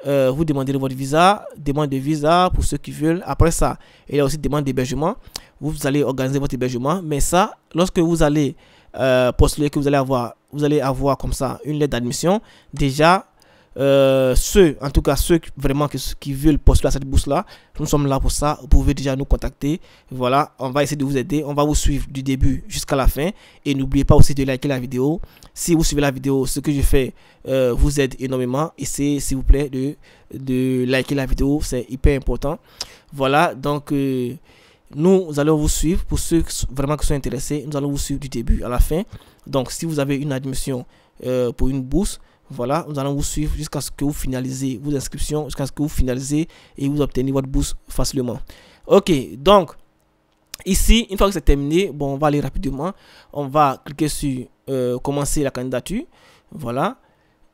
euh, vous demandez votre visa, demande de visa pour ceux qui veulent. Après ça, il y a aussi demande d'hébergement. Vous allez organiser votre hébergement. Mais ça, lorsque vous allez euh, postuler, que vous allez avoir, vous allez avoir comme ça une lettre d'admission. Déjà, euh, ceux, en tout cas ceux vraiment qui, veulent postuler à cette bourse-là, nous sommes là pour ça. Vous pouvez déjà nous contacter. Voilà, on va essayer de vous aider. On va vous suivre du début jusqu'à la fin. Et n'oubliez pas aussi de liker la vidéo. Si vous suivez la vidéo, ce que je fais euh, vous aide énormément. Essayez, s'il vous plaît, de, de liker la vidéo. C'est hyper important. Voilà, donc... Euh, nous allons vous suivre pour ceux vraiment qui sont intéressés. Nous allons vous suivre du début à la fin. Donc, si vous avez une admission pour une bourse, voilà, nous allons vous suivre jusqu'à ce que vous finalisez vos inscriptions, jusqu'à ce que vous finalisez et vous obtenez votre bourse facilement. Ok, donc ici, une fois que c'est terminé, bon, on va aller rapidement. On va cliquer sur euh, commencer la candidature. Voilà.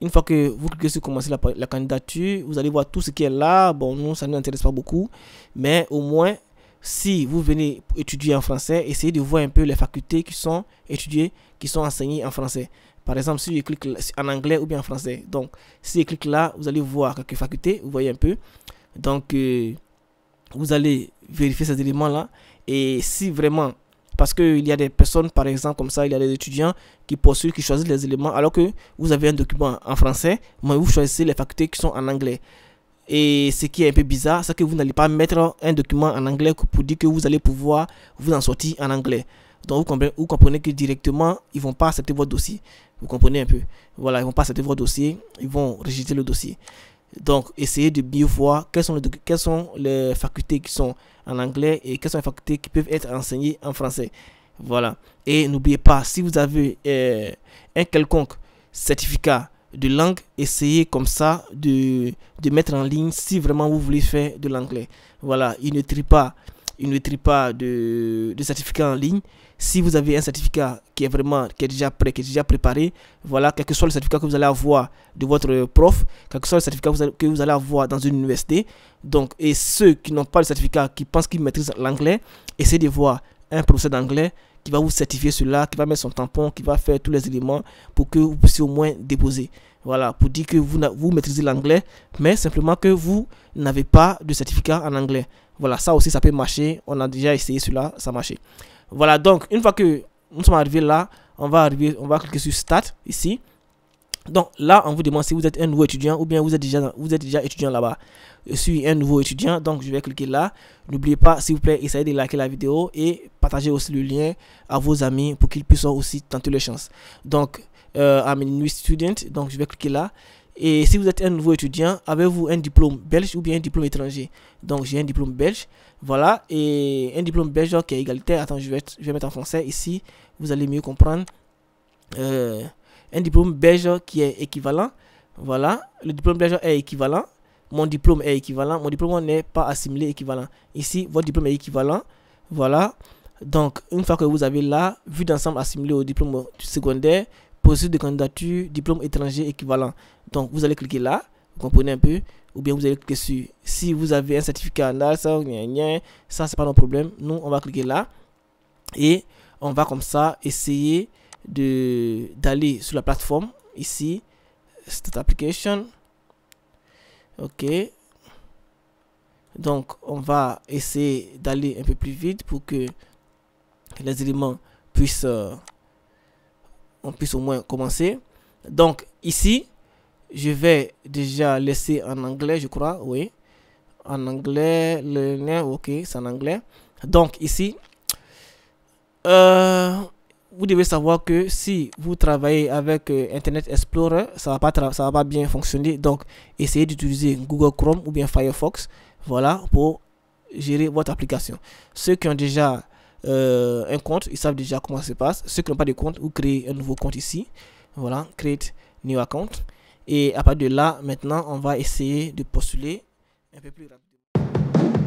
Une fois que vous cliquez sur commencer la, la, candidature, vous allez voir tout ce qui est là. Bon, nous, ça ne nous intéresse pas beaucoup. Mais au moins, si vous venez étudier en français, essayez de voir un peu les facultés qui sont étudiées, qui sont enseignées en français. Par exemple, si je clique en anglais ou bien en français. Donc, si je clique là, vous allez voir quelques facultés. Vous voyez un peu. Donc, euh, vous allez vérifier ces éléments-là. Et si vraiment, parce qu'il y a des personnes, par exemple, comme ça, il y a des étudiants qui postulent, qui choisissent les éléments, alors que vous avez un document en français, mais vous choisissez les facultés qui sont en anglais. Et ce qui est un peu bizarre, c'est que vous n'allez pas mettre un document en anglais pour dire que vous allez pouvoir vous en sortir en anglais. Donc vous comprenez, vous comprenez que directement, ils vont pas accepter votre dossier. Vous comprenez un peu. Voilà, ils vont pas accepter votre dossier, ils vont rejeter le dossier. Donc, essayez de bien voir quelles sont, les, quelles sont les facultés qui sont en anglais et quelles sont les facultés qui peuvent être enseignées en français. Voilà. Et n'oubliez pas, si vous avez euh, un quelconque certificat de langue, essayez comme ça de, de mettre en ligne si vraiment vous voulez faire de l'anglais. Voilà, il ne trie pas, il ne trie pas de, de certificat en ligne. Si vous avez un certificat qui est vraiment qui est déjà prêt, qui est déjà préparé, voilà, quel que soit le certificat que vous allez avoir de votre prof, quel que soit le certificat que vous allez, avoir dans une université, donc, et ceux qui n'ont pas le certificat, qui pensent qu'ils maîtrisent l'anglais, essayez de voir un professeur d'anglais qui va vous certifier cela, qui va mettre son tampon, qui va faire tous les éléments pour que vous puissiez au moins déposer. Voilà, pour dire que vous, vous maîtrisez l'anglais, mais simplement que vous n'avez pas de certificat en anglais. Voilà, ça aussi, ça peut marcher. On a déjà essayé cela, ça marchait. Voilà, donc une fois que nous sommes arrivés là, on va arriver, on va cliquer sur Start ici. Donc là, on vous demande si vous êtes un nouveau étudiant ou bien vous êtes déjà, déjà étudiant là-bas. Je suis un nouveau étudiant, donc je vais cliquer là. N'oubliez pas, s'il vous plaît, essayez de liker la vidéo et partagez aussi le lien à vos amis pour qu'ils puissent aussi tenter les chances. Donc, euh, I'm a new student, donc je vais cliquer là. Et si vous êtes un nouveau étudiant, avez-vous un diplôme belge ou bien un diplôme étranger? Donc j'ai un diplôme belge, voilà, et un diplôme belge qui est égalitaire. Attends, je vais, je vais mettre en français ici, vous allez mieux comprendre. Euh, un diplôme belge qui est équivalent, voilà, le diplôme belge est équivalent. Mon diplôme est équivalent, mon diplôme n'est pas assimilé équivalent. Ici, votre diplôme est équivalent, voilà. Donc, une fois que vous avez là, vu d'ensemble assimilé au diplôme secondaire, processus de candidature, diplôme étranger équivalent. Donc, vous allez cliquer là, vous comprenez un peu, ou bien vous allez cliquer sur si vous avez un certificat en ça, ça c'est pas notre problème. Nous, on va cliquer là et on va comme ça essayer d'aller sur la plateforme ici, cette application. Ok. Donc, on va essayer d'aller un peu plus vite pour que les éléments puissent euh, on puisse au moins commencer. Donc ici, je vais déjà laisser en anglais, je crois, oui. En anglais, le lien, ok, c'est en anglais. Donc ici, euh, vous devez savoir que si vous travaillez avec euh, Internet Explorer, ça va pas ça va pas bien fonctionner. Donc, essayez d'utiliser Google Chrome ou bien Firefox, voilà, pour gérer votre application. Ceux qui ont déjà euh, un compte, ils savent déjà comment ça se passe. Ceux qui n'ont pas de compte, vous créez un nouveau compte ici. Voilà, create new account. Et à partir de là, maintenant, on va essayer de postuler un peu plus rapidement.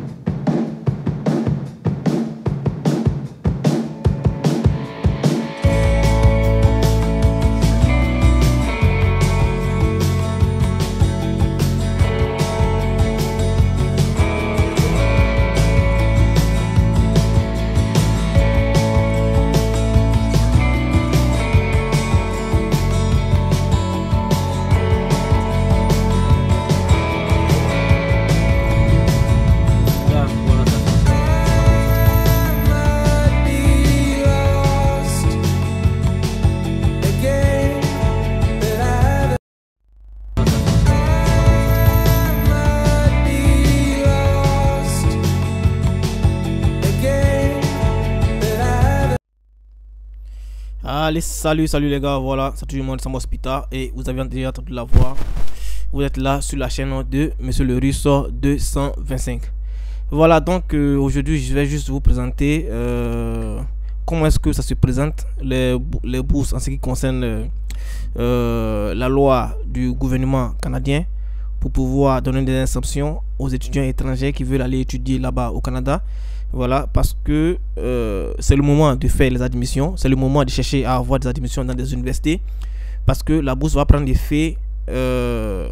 Allez, salut, salut les gars, voilà, c'est toujours moi, Samo Spita et vous avez déjà entendu la voix. Vous êtes là sur la chaîne de Monsieur le Russe 225. Voilà, donc euh, aujourd'hui, je vais juste vous présenter euh, comment est-ce que ça se présente, les, les bourses en ce qui concerne euh, la loi du gouvernement canadien pour pouvoir donner des instructions aux étudiants étrangers qui veulent aller étudier là-bas au Canada. Voilà, parce que euh, c'est le moment de faire les admissions, c'est le moment de chercher à avoir des admissions dans des universités, parce que la bourse va prendre effet euh,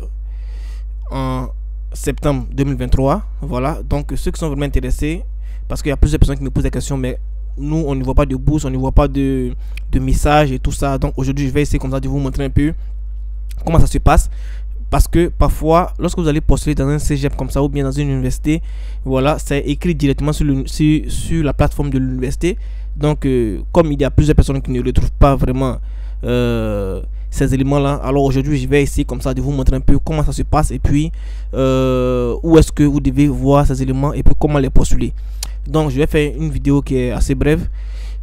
en septembre 2023. Voilà, donc ceux qui sont vraiment intéressés, parce qu'il y a plusieurs personnes qui me posent des questions, mais nous, on ne voit pas de bourse, on ne voit pas de, de messages et tout ça. Donc aujourd'hui, je vais essayer comme ça de vous montrer un peu comment ça se passe parce que parfois lorsque vous allez postuler dans un cégep comme ça ou bien dans une université voilà c'est écrit directement sur, la plateforme de l'université. Donc euh, comme il y a plusieurs personnes qui ne retrouvent pas vraiment euh, ces éléments là alors aujourd'hui je vais essayer comme ça de vous montrer un peu comment ça se passe et puis euh, où est-ce que vous devez voir ces éléments et puis comment les postuler. Donc je vais faire une vidéo qui est assez brève.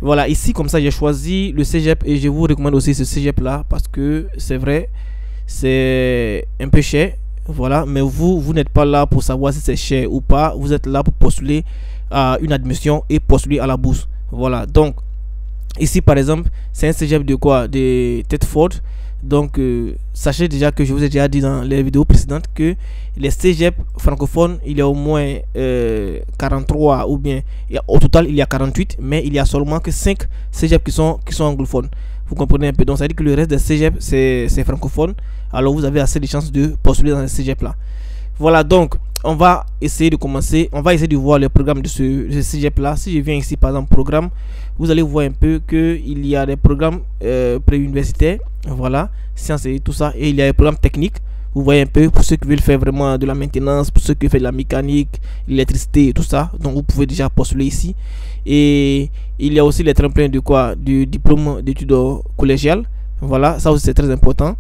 Voilà ici comme ça j'ai choisi le cégep et je vous recommande aussi ce cégep là parce que c'est vrai c'est un peu cher. Voilà, mais vous, vous n'êtes pas là pour savoir si c'est cher ou pas. Vous êtes là pour postuler à une admission et postuler à la bourse. Voilà, donc ici par exemple, c'est un cégep de quoi? De Tedford. Donc, euh, sachez déjà que je vous ai déjà dit dans les vidéos précédentes que les cégep francophones, il y a au moins 43 euh, ou bien au total il y a 48, mais il y a seulement que 5 cégep qui sont, qui sont anglophones. Vous comprenez un peu Donc, ça veut dire que le reste des cégep, c'est francophone. Alors, vous avez assez de chances de postuler dans ces cégep là. Voilà, donc, on va essayer de commencer. On va essayer de voir le programme de ce, de cégep là. Si je viens ici, par exemple, programme, vous allez voir un peu qu'il y a des programmes euh, préuniversitaires. Voilà, sciences et tout ça. Et il y a des programmes techniques. Vous voyez un peu pour ceux qui veulent faire vraiment de la maintenance, pour ceux qui veulent de la mécanique, l'électricité tout ça. Donc, vous pouvez déjà postuler ici. Et il y a aussi les tremplins de quoi? Du diplôme d'études collégiales. Voilà, ça aussi c'est très important.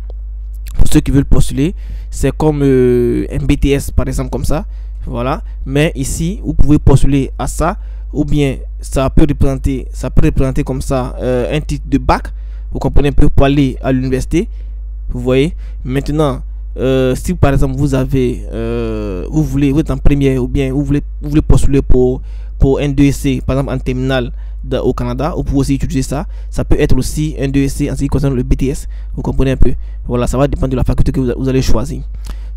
Pour ceux qui veulent postuler, c'est comme euh, un BTS par exemple comme ça. Voilà, mais ici vous pouvez postuler à ça ou bien ça peut représenter ça peut représenter comme ça euh, un titre de bac. Vous comprenez un peu pour aller à l'université. Vous voyez? Maintenant, euh, si par exemple vous avez vous voulez vous êtes en première ou bien vous voulez vous voulez postuler pour pour un 2C, par exemple en terminale au Canada, vous pouvez aussi utiliser ça. Ça peut être aussi un 2C en ce qui concerne le BTS. Vous comprenez un peu? Voilà, ça va dépendre de la faculté que vous, allez choisir.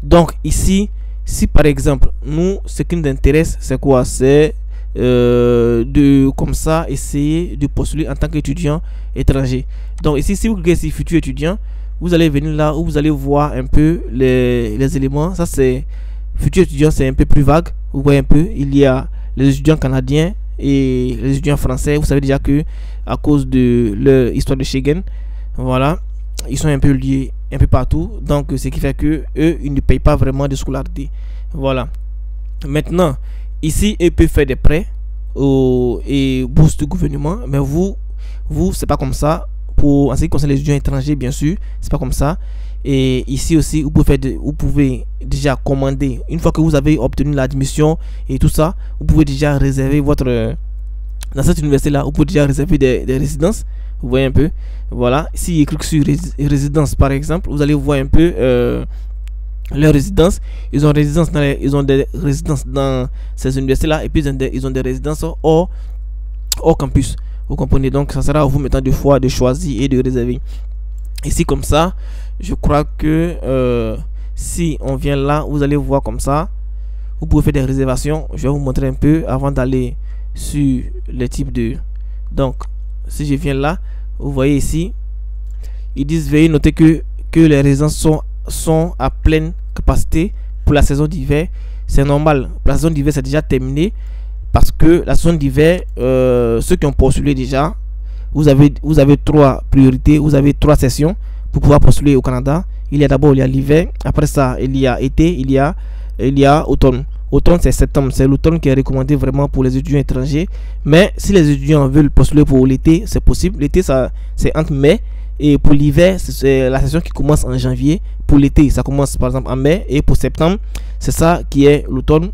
Donc ici, si par exemple, nous, ce qui nous intéresse, c'est quoi? C'est euh, de comme ça essayer de postuler en tant qu'étudiant étranger. Donc ici, si vous regardez ici futur étudiant, vous allez venir là où vous allez voir un peu les, les éléments. Ça c'est futur étudiant, c'est un peu plus vague. Vous voyez un peu, il y a les étudiants canadiens et les étudiants français, vous savez déjà que à cause de leur histoire de Schengen, voilà, ils sont un peu liés un peu partout. Donc, ce qui fait que eux, ils ne payent pas vraiment de scolarité. Voilà. Maintenant, ici, ils peuvent faire des prêts au, et bourse du gouvernement, mais vous, vous, c'est pas comme ça. Pour en ce qui concerne les étudiants étrangers, bien sûr, c'est pas comme ça. Et ici aussi, vous pouvez, vous pouvez déjà commander. Une fois que vous avez obtenu l'admission et tout ça, vous pouvez déjà réserver votre dans cette université-là, vous pouvez déjà réserver des, résidences. Vous voyez un peu. Voilà. S'il écrit sur résidence, par exemple, vous allez voir un peu euh, leur résidence. Ils ont, résidence dans ils ont des résidences dans ces universités-là et puis ils ont des, résidences hors campus. Vous comprenez Donc, ça sera à vous maintenant de fois de choisir et de réserver. Ici, comme ça, je crois que euh, si on vient là, vous allez voir comme ça. Vous pouvez faire des réservations. Je vais vous montrer un peu avant d'aller sur le type de... Donc, si je viens là, vous voyez ici, ils disent veuillez noter que, que les résidences sont, sont à pleine capacité pour la saison d'hiver. C'est normal. La saison d'hiver, c'est déjà terminé. Parce que la saison d'hiver, euh, ceux qui ont postulé déjà, vous avez, vous avez trois priorités, vous avez trois sessions pour pouvoir postuler au Canada. Il y a d'abord l'hiver, après ça il y a été, il y a, il y a automne. Automne, c'est septembre. C'est l'automne qui est recommandé vraiment pour les étudiants étrangers. Mais si les étudiants veulent postuler pour l'été, c'est possible. L'été, c'est entre mai. Et pour l'hiver, c'est la session qui commence en janvier. Pour l'été, ça commence par exemple en mai. Et pour septembre, c'est ça qui est l'automne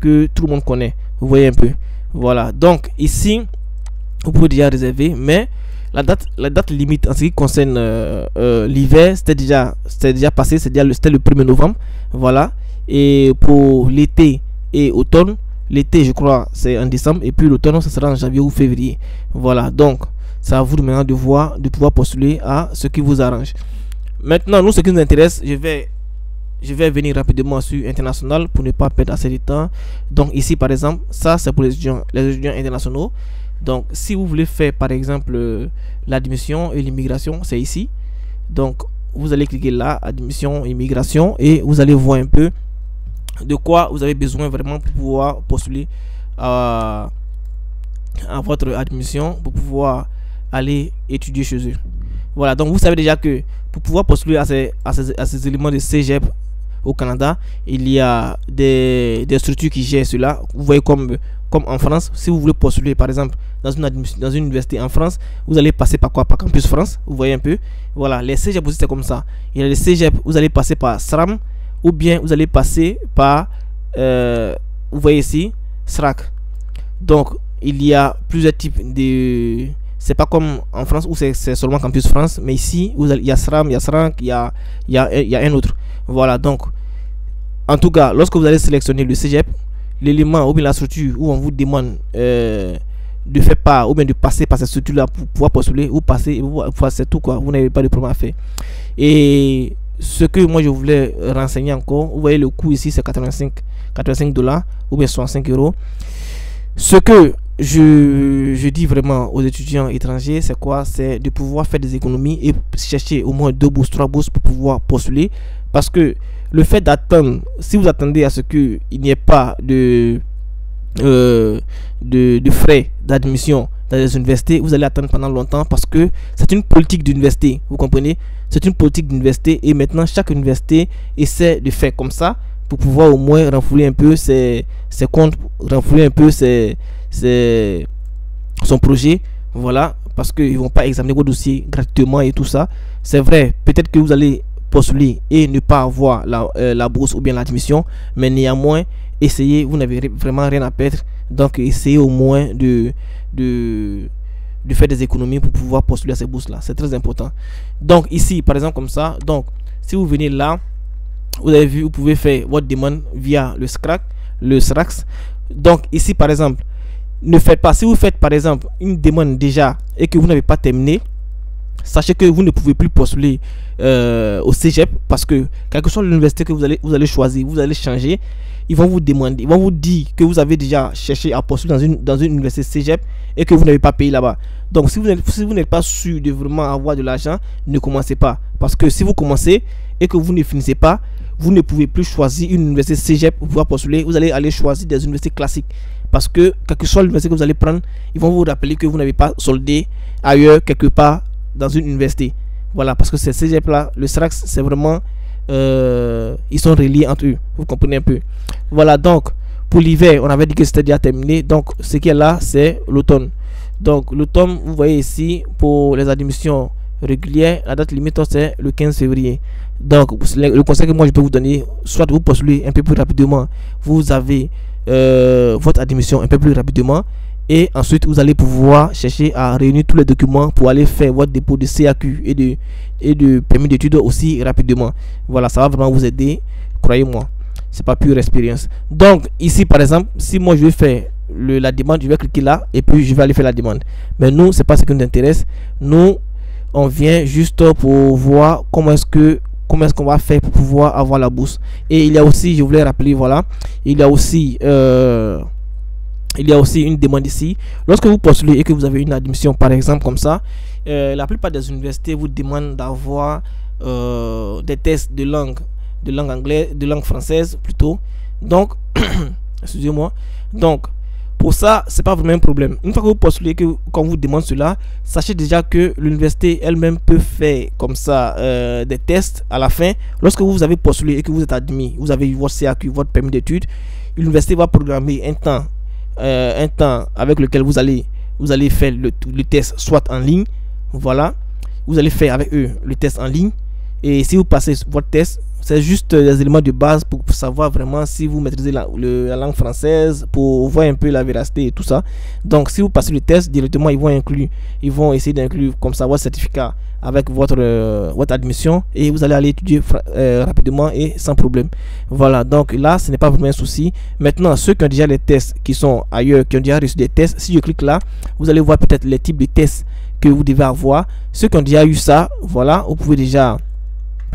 que tout le monde connaît. Vous voyez un peu. Voilà. Donc ici, vous pouvez déjà réserver. Mais la date, la date limite en ce qui concerne euh, euh, l'hiver, c'était déjà, déjà passé. C'était le, le 1er novembre. Voilà. Et pour l'été et automne, l'été, je crois, c'est en décembre. Et puis l'automne, ce sera en janvier ou février. Voilà, donc, à vous maintenant de voir, de pouvoir postuler à ce qui vous arrange. Maintenant, nous, ce qui nous intéresse, je vais, je vais venir rapidement sur international pour ne pas perdre assez de temps. Donc, ici, par exemple, ça, c'est pour les étudiants, les étudiants internationaux. Donc, si vous voulez faire, par exemple, euh, l'admission et l'immigration, c'est ici. Donc, vous allez cliquer là, admission, immigration, et vous allez voir un peu de quoi vous avez besoin vraiment pour pouvoir postuler à, votre admission, pour pouvoir aller étudier chez eux. Voilà, donc vous savez déjà que pour pouvoir postuler à ces, à ces, à ces éléments de cégep au Canada, il y a des, des, structures qui gèrent cela. Vous voyez comme, comme en France, si vous voulez postuler par exemple dans une, dans une université en France, vous allez passer par quoi? Par Campus France, vous voyez un peu. Voilà, les cégep aussi c'est comme ça. Il y a les cégep, vous allez passer par SRAM, ou bien vous allez passer par, euh, vous voyez ici, SRAC. Donc, il y a plusieurs types de... C'est pas comme en France où c'est seulement Campus France, mais ici, il y a SRAM, il y a SRAC, il y a, y, y a un autre. Voilà, donc, en tout cas, lorsque vous allez sélectionner le CGEP, l'élément ou bien la structure où on vous demande euh, de faire part ou bien de passer par cette structure-là pour pouvoir postuler ou passer, c'est tout quoi, vous n'avez pas de problème à faire. Et ce que moi je voulais renseigner encore, vous voyez le coût ici c'est 85, 85 dollars ou bien 65 euros. Ce que je, je, dis vraiment aux étudiants étrangers, c'est quoi? C'est de pouvoir faire des économies et chercher au moins deux bourses, trois bourses pour pouvoir postuler. Parce que le fait d'attendre, si vous attendez à ce qu'il n'y ait pas de, euh, de, de frais d'admission dans les universités, vous allez attendre pendant longtemps parce que c'est une politique d'université, vous comprenez? C'est une politique d'université et maintenant chaque université essaie de faire comme ça pour pouvoir au moins renflouer un peu ses, ses comptes, renflouer un peu ses, ses, son projet, voilà, parce qu'ils ne vont pas examiner vos dossiers gratuitement et tout ça. C'est vrai, peut-être que vous allez postuler et ne pas avoir la, euh, bourse ou bien l'admission, mais néanmoins, essayez, vous n'avez vraiment rien à perdre, donc essayez au moins de de, de faire des économies pour pouvoir postuler à ces bourses-là. C'est très important. Donc ici, par exemple, comme ça, donc si vous venez là, vous avez vu, vous pouvez faire votre demande via le SCRAC, le SRAX. Donc ici, par exemple, ne faites pas, si vous faites par exemple une demande déjà et que vous n'avez pas terminé, sachez que vous ne pouvez plus postuler euh, au CGEP parce que quelle que soit l'université que vous allez, vous allez choisir, vous allez changer ils vont vous demander, ils vont vous dire que vous avez déjà cherché à postuler dans une, dans une université cégep et que vous n'avez pas payé là-bas. Donc, si vous n'êtes pas sûr de vraiment avoir de l'argent, ne commencez pas. Parce que si vous commencez et que vous ne finissez pas, vous ne pouvez plus choisir une université cégep pour pouvoir postuler. Vous allez aller choisir des universités classiques. Parce que, quelle que soit l'université que vous allez prendre, ils vont vous rappeler que vous n'avez pas soldé ailleurs, quelque part, dans une université. Voilà, parce que ces cégep là, le SRAX, c'est vraiment euh, ils sont reliés entre eux. Vous comprenez un peu. Voilà, donc pour l'hiver, on avait dit que c'était déjà terminé. Donc ce qui est là, c'est l'automne. Donc l'automne, vous voyez ici, pour les admissions régulières, la date limite c'est le 15 février. Donc le conseil que moi je peux vous donner, soit vous postulez un peu plus rapidement, vous avez euh, votre admission un peu plus rapidement. Et ensuite, vous allez pouvoir chercher à réunir tous les documents pour aller faire votre dépôt de CAQ et de, et de permis d'études aussi rapidement. Voilà, ça va vraiment vous aider, croyez-moi. C'est pas pure expérience. Donc, ici, par exemple, si moi je vais faire le, la demande, je vais cliquer là et puis je vais aller faire la demande. Mais nous, c'est pas ce qui nous intéresse. Nous, on vient juste pour voir comment est-ce que comment est-ce qu'on va faire pour pouvoir avoir la bourse. Et il y a aussi, je voulais rappeler, voilà, il y a aussi euh, il y a aussi une demande ici. Lorsque vous postulez et que vous avez une admission, par exemple, comme ça, euh, la plupart des universités vous demandent d'avoir euh, des tests de langue, de langue anglaise, de langue française plutôt. Donc, excusez-moi. Donc, pour ça, c'est pas vraiment un problème. Une fois que vous postulez, que quand vous demande cela, sachez déjà que l'université elle-même peut faire comme ça euh, des tests à la fin. Lorsque vous avez postulé et que vous êtes admis, vous avez votre CAQ, votre permis d'études, l'université va programmer un temps euh, un temps avec lequel vous allez, vous allez faire le, test soit en ligne. Voilà. Vous allez faire avec eux le test en ligne. Et si vous passez votre test, c'est juste des éléments de base pour savoir vraiment si vous maîtrisez la, langue française, pour voir un peu la véracité et tout ça. Donc, si vous passez le test, directement, ils vont inclure, ils vont essayer d'inclure comme ça votre certificat avec votre, euh, votre admission et vous allez aller étudier euh, rapidement et sans problème. Voilà, donc là, ce n'est pas vraiment un souci. Maintenant, ceux qui ont déjà les tests qui sont ailleurs, qui ont déjà reçu des tests, si je clique là, vous allez voir peut-être les types de tests que vous devez avoir. Ceux qui ont déjà eu ça, voilà, vous pouvez déjà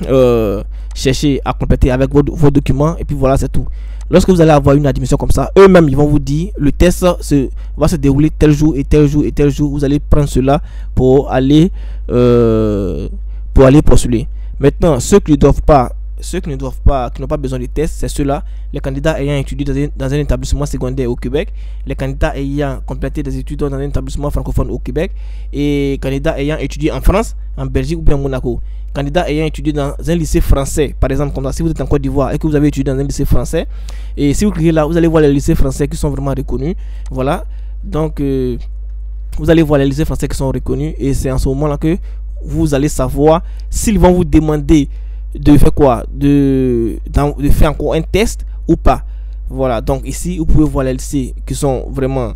euh, chercher à compléter avec vos, vos documents et puis voilà, c'est tout. Lorsque vous allez avoir une admission comme ça, eux-mêmes, ils vont vous dire, le test va se dérouler tel jour et tel jour et tel jour. Vous allez prendre cela pour aller, euh, pour aller postuler. Maintenant, ceux qui ne doivent pas ceux qui ne doivent pas, qui n'ont pas besoin de tests, c'est ceux-là, les candidats ayant étudié dans un, établissement secondaire au Québec, les candidats ayant complété des études dans un établissement francophone au Québec, et candidats ayant étudié en France, en Belgique ou bien en Monaco. Candidat ayant étudié dans un lycée français, par exemple, comme ça, si vous êtes en Côte d'Ivoire et que vous avez étudié dans un lycée français, et si vous cliquez là, vous allez voir les lycées français qui sont vraiment reconnus. Voilà. Donc, euh, vous allez voir les lycées français qui sont reconnus, et c'est en ce moment-là que vous allez savoir s'ils vont vous demander de faire quoi? De, de faire encore un test ou pas? Voilà, donc ici, vous pouvez voir les lycées qui sont vraiment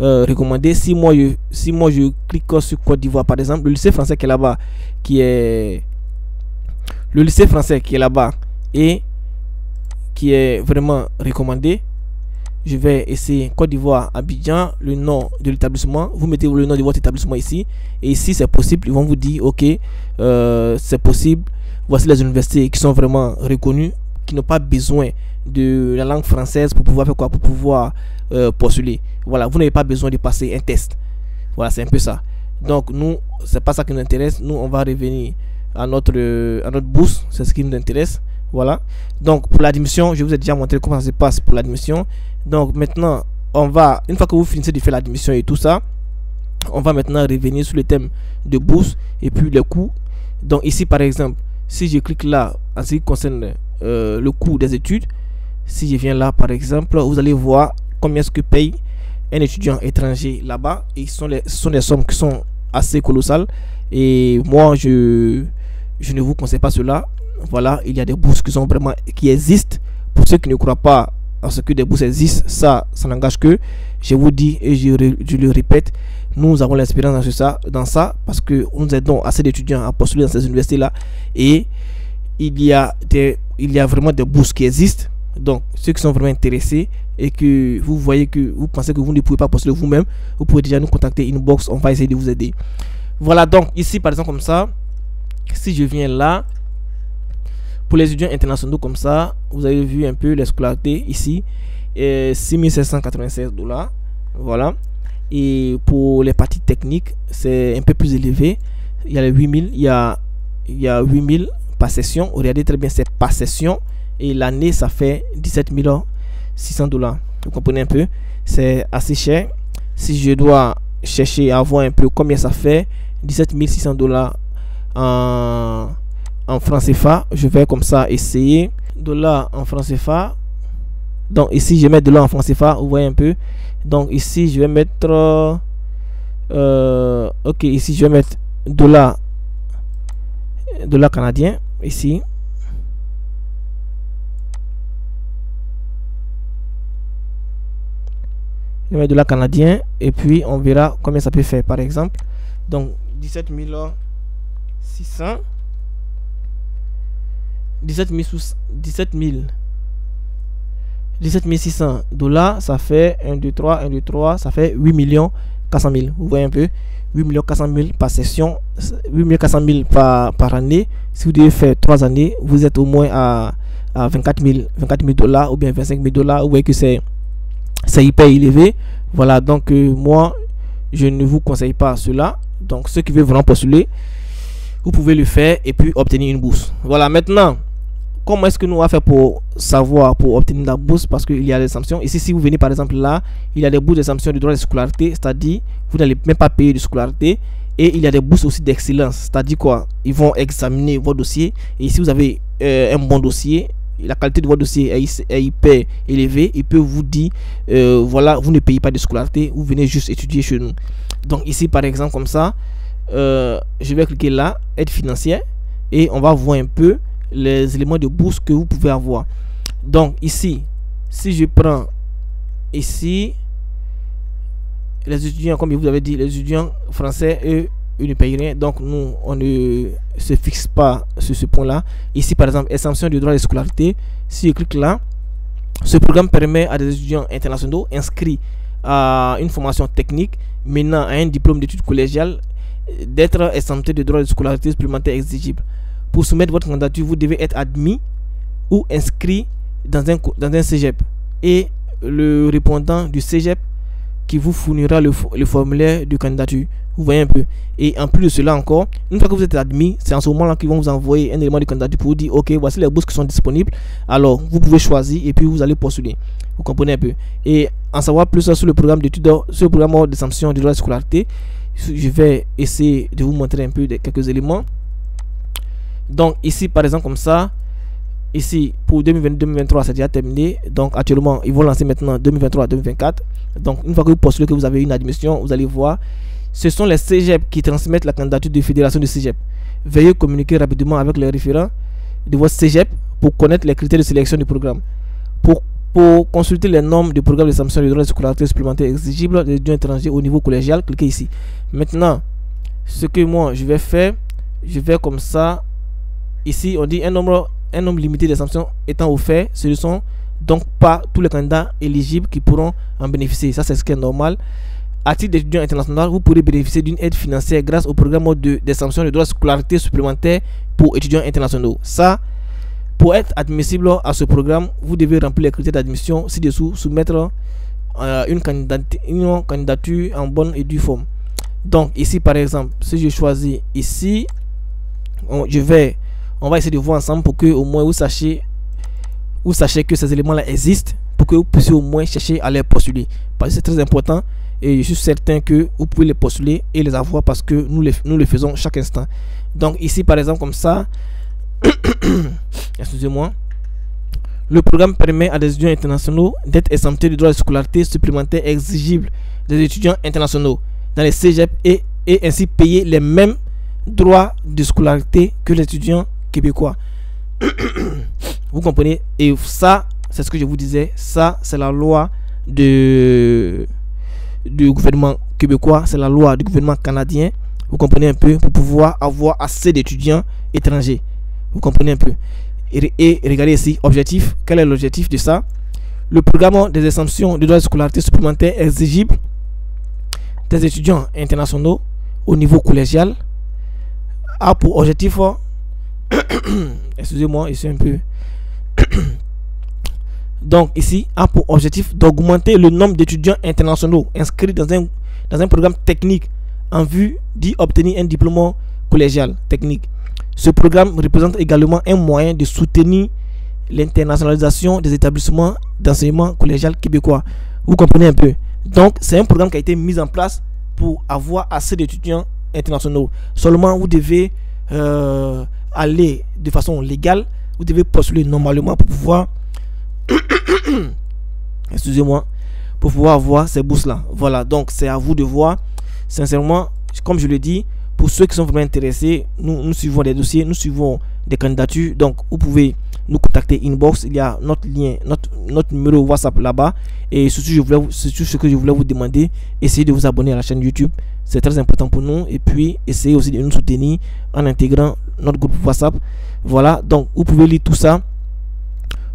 euh, recommandés. Si moi, je, si moi je clique sur Côte d'Ivoire, par exemple, le lycée français qui est là-bas, qui est le lycée français qui est là-bas et qui est vraiment recommandé. Je vais essayer Côte d'Ivoire, Abidjan, le nom de l'établissement. Vous mettez le nom de votre établissement ici. Et ici, c'est possible. Ils vont vous dire, OK, euh, c'est possible. Voici les universités qui sont vraiment reconnues, qui n'ont pas besoin de la langue française pour pouvoir faire quoi? Pour pouvoir euh, postuler. Voilà, vous n'avez pas besoin de passer un test. Voilà, c'est un peu ça. Donc, nous, c'est pas ça qui nous intéresse. Nous, on va revenir à notre, à notre bourse. C'est ce qui nous intéresse. Voilà. Donc, pour l'admission, je vous ai déjà montré comment ça se passe pour l'admission. Donc, maintenant, on va, une fois que vous finissez de faire l'admission et tout ça, on va maintenant revenir sur le thème de bourse et puis les coûts. Donc, ici, par exemple, si je clique là, en ce qui concerne euh, le coût des études, si je viens là, par exemple, vous allez voir combien est-ce que paye un étudiant étranger là-bas. Et ce sont, les, ce sont des sommes qui sont assez colossales. Et moi, je, je ne vous conseille pas cela. Voilà, il y a des bourses qui sont vraiment qui existent. Pour ceux qui ne croient pas à ce que des bourses existent, ça, ça n'engage que. Je vous dis et je le répète, nous avons l'expérience dans ça, dans ça parce que nous aidons assez d'étudiants à postuler dans ces universités-là. Et il y, a des, il y a vraiment des bourses qui existent. Donc, ceux qui sont vraiment intéressés et que vous voyez que vous pensez que vous ne pouvez pas postuler vous-même, vous pouvez déjà nous contacter inbox, on va essayer de vous aider. Voilà, donc ici par exemple comme ça, si je viens là, pour les étudiants internationaux comme ça, vous avez vu un peu l'escolarité ici, et 6796 dollars. Voilà. Et pour les parties techniques, c'est un peu plus élevé. Il y a les 8000, il y a, il y a 8000 par session. Regardez très bien, c'est par session. Et l'année, ça fait 17 600 dollars. Vous comprenez un peu? C'est assez cher. Si je dois chercher à voir un peu combien ça fait, 17 600 dollars en, en francs CFA. Je vais comme ça essayer. Dollars en francs CFA. Donc ici, je vais mettre dollars en francs CFA. Vous voyez un peu. Donc ici, je vais mettre... Euh, ok, ici, je vais mettre dollars dollars canadiens. Ici. je vais mettre dollars canadiens et puis on verra combien ça peut faire par exemple. Donc 17 600 17 17 17 600 dollars, ça fait 1, 2, 3, 1, 2, 3, ça fait 8 millions 400 000. Vous voyez un peu? 8 millions 400 000 par session, 8 millions 400 000 par, par année. Si vous devez faire 3 années, vous êtes au moins à, à 24 000 24 000 dollars ou bien 25 000 dollars. Vous voyez que c'est hyper élevé. Voilà, donc euh, moi, je ne vous conseille pas cela. Donc, ceux qui veulent vraiment postuler, vous pouvez le faire et puis obtenir une bourse. Voilà, maintenant, comment est-ce que nous allons faire pour savoir, pour obtenir la bourse? Parce qu'il y a des sanctions. Ici, si vous venez par exemple là, il y a des bourses d'exemption du droit de scolarité, c'est-à-dire vous n'allez même pas payer de scolarité. Et il y a des bourses aussi d'excellence, c'est-à-dire quoi? Ils vont examiner votre dossier. Et si vous avez euh, un bon dossier, la qualité de votre dossier est, hyper élevée, il peut vous dire, euh, voilà, vous ne payez pas de scolarité, vous venez juste étudier chez nous. Donc ici, par exemple, comme ça, euh, je vais cliquer là, aide financière, et on va voir un peu les éléments de bourse que vous pouvez avoir. Donc ici, si je prends ici, les étudiants, comme je vous avais dit, les étudiants français, eux, ils ne payent rien. Donc nous, on ne se fixe pas sur ce point-là. Ici, par exemple, exemption du droit de scolarité. Si je clique là, ce programme permet à des étudiants internationaux inscrits à une formation technique menant à un diplôme d'études collégiales d'être exemptés de droit de scolarité supplémentaire exigible. Pour soumettre votre candidature, vous devez être admis ou inscrit dans un, dans un cégep. Et le répondant du cégep qui vous fournira le, formulaire de candidature. Vous voyez un peu. Et en plus de cela encore, une fois que vous êtes admis, c'est en ce moment-là qu'ils vont vous envoyer un élément de candidature pour vous dire, ok, voici les bourses qui sont disponibles. Alors, vous pouvez choisir et puis vous allez postuler. Vous comprenez un peu. Et en savoir plus sur le programme d'études, sur le programme de sanctions du droit de scolarité, je vais essayer de vous montrer un peu quelques éléments. Donc ici, par exemple, comme ça, ici, pour 2022-2023, c'est déjà terminé. Donc actuellement, ils vont lancer maintenant 2023-2024. Donc une fois que vous postulez, que vous avez une admission, vous allez voir, ce sont les CGEP qui transmettent la candidature de fédération de CGEP. Veuillez communiquer rapidement avec les référents de votre CGEP pour connaître les critères de sélection du programme. Pour, pour consulter les normes du programme de sanction de droits de scolarité supplémentaires exigibles des étudiants étrangers au niveau collégial, cliquez ici. Maintenant, ce que moi je vais faire, je vais comme ça Ici, on dit un nombre, limité d'exemptions étant offert, ce ne sont donc pas tous les candidats éligibles qui pourront en bénéficier. Ça, c'est ce qui est normal. À titre d'étudiant international, vous pourrez bénéficier d'une aide financière grâce au programme de, de droits de scolarité supplémentaire pour étudiants internationaux. Ça, pour être admissible à ce programme, vous devez remplir les critères d'admission ci-dessous, soumettre euh, une candidature en bonne et due forme. Donc ici par exemple, si je choisis ici, je vais on va essayer de voir ensemble pour que au moins vous sachiez, vous sachiez que ces éléments-là existent, pour que vous puissiez au moins chercher à les postuler. Parce que c'est très important et je suis certain que vous pouvez les postuler et les avoir parce que nous les, nous les faisons chaque instant. Donc ici par exemple comme ça, excusez-moi, le programme permet à des étudiants internationaux d'être exemptés du droit de scolarité supplémentaire exigible des étudiants internationaux dans les cégep et, et ainsi payer les mêmes droits de scolarité que les étudiants québécois. vous comprenez? Et ça, c'est ce que je vous disais, ça, c'est la loi de, du gouvernement québécois, c'est la loi du gouvernement canadien. Vous comprenez un peu? Pour pouvoir avoir assez d'étudiants étrangers. Vous comprenez un peu? Et, et, regardez ici, objectif. Quel est l'objectif de ça? Le programme des exemptions de droits de scolarité supplémentaires exigibles des étudiants internationaux au niveau collégial a pour objectif excusez-moi, ici un peu. Donc ici a pour objectif d'augmenter le nombre d'étudiants internationaux inscrits dans un, dans un programme technique en vue d'y obtenir un diplôme collégial technique. Ce programme représente également un moyen de soutenir l'internationalisation des établissements d'enseignement collégial québécois. Vous comprenez un peu? Donc c'est un programme qui a été mis en place pour avoir assez d'étudiants internationaux. Seulement vous devez euh, aller de façon légale, vous devez postuler normalement pour pouvoir, excusez-moi, pour pouvoir avoir ces bourses-là. Voilà, donc c'est à vous de voir. Sincèrement, comme je le dis, pour ceux qui sont vraiment intéressés, nous, nous suivons des dossiers, nous suivons des candidatures. Donc, vous pouvez nous contacter inbox. Il y a notre lien, notre, notre numéro WhatsApp là-bas. Et surtout, je voulais, surtout ce que je voulais vous demander, essayez de vous abonner à la chaîne YouTube. C'est très important pour nous. Et puis, essayez aussi de nous soutenir en intégrant notre groupe WhatsApp. Voilà, donc vous pouvez lire tout ça,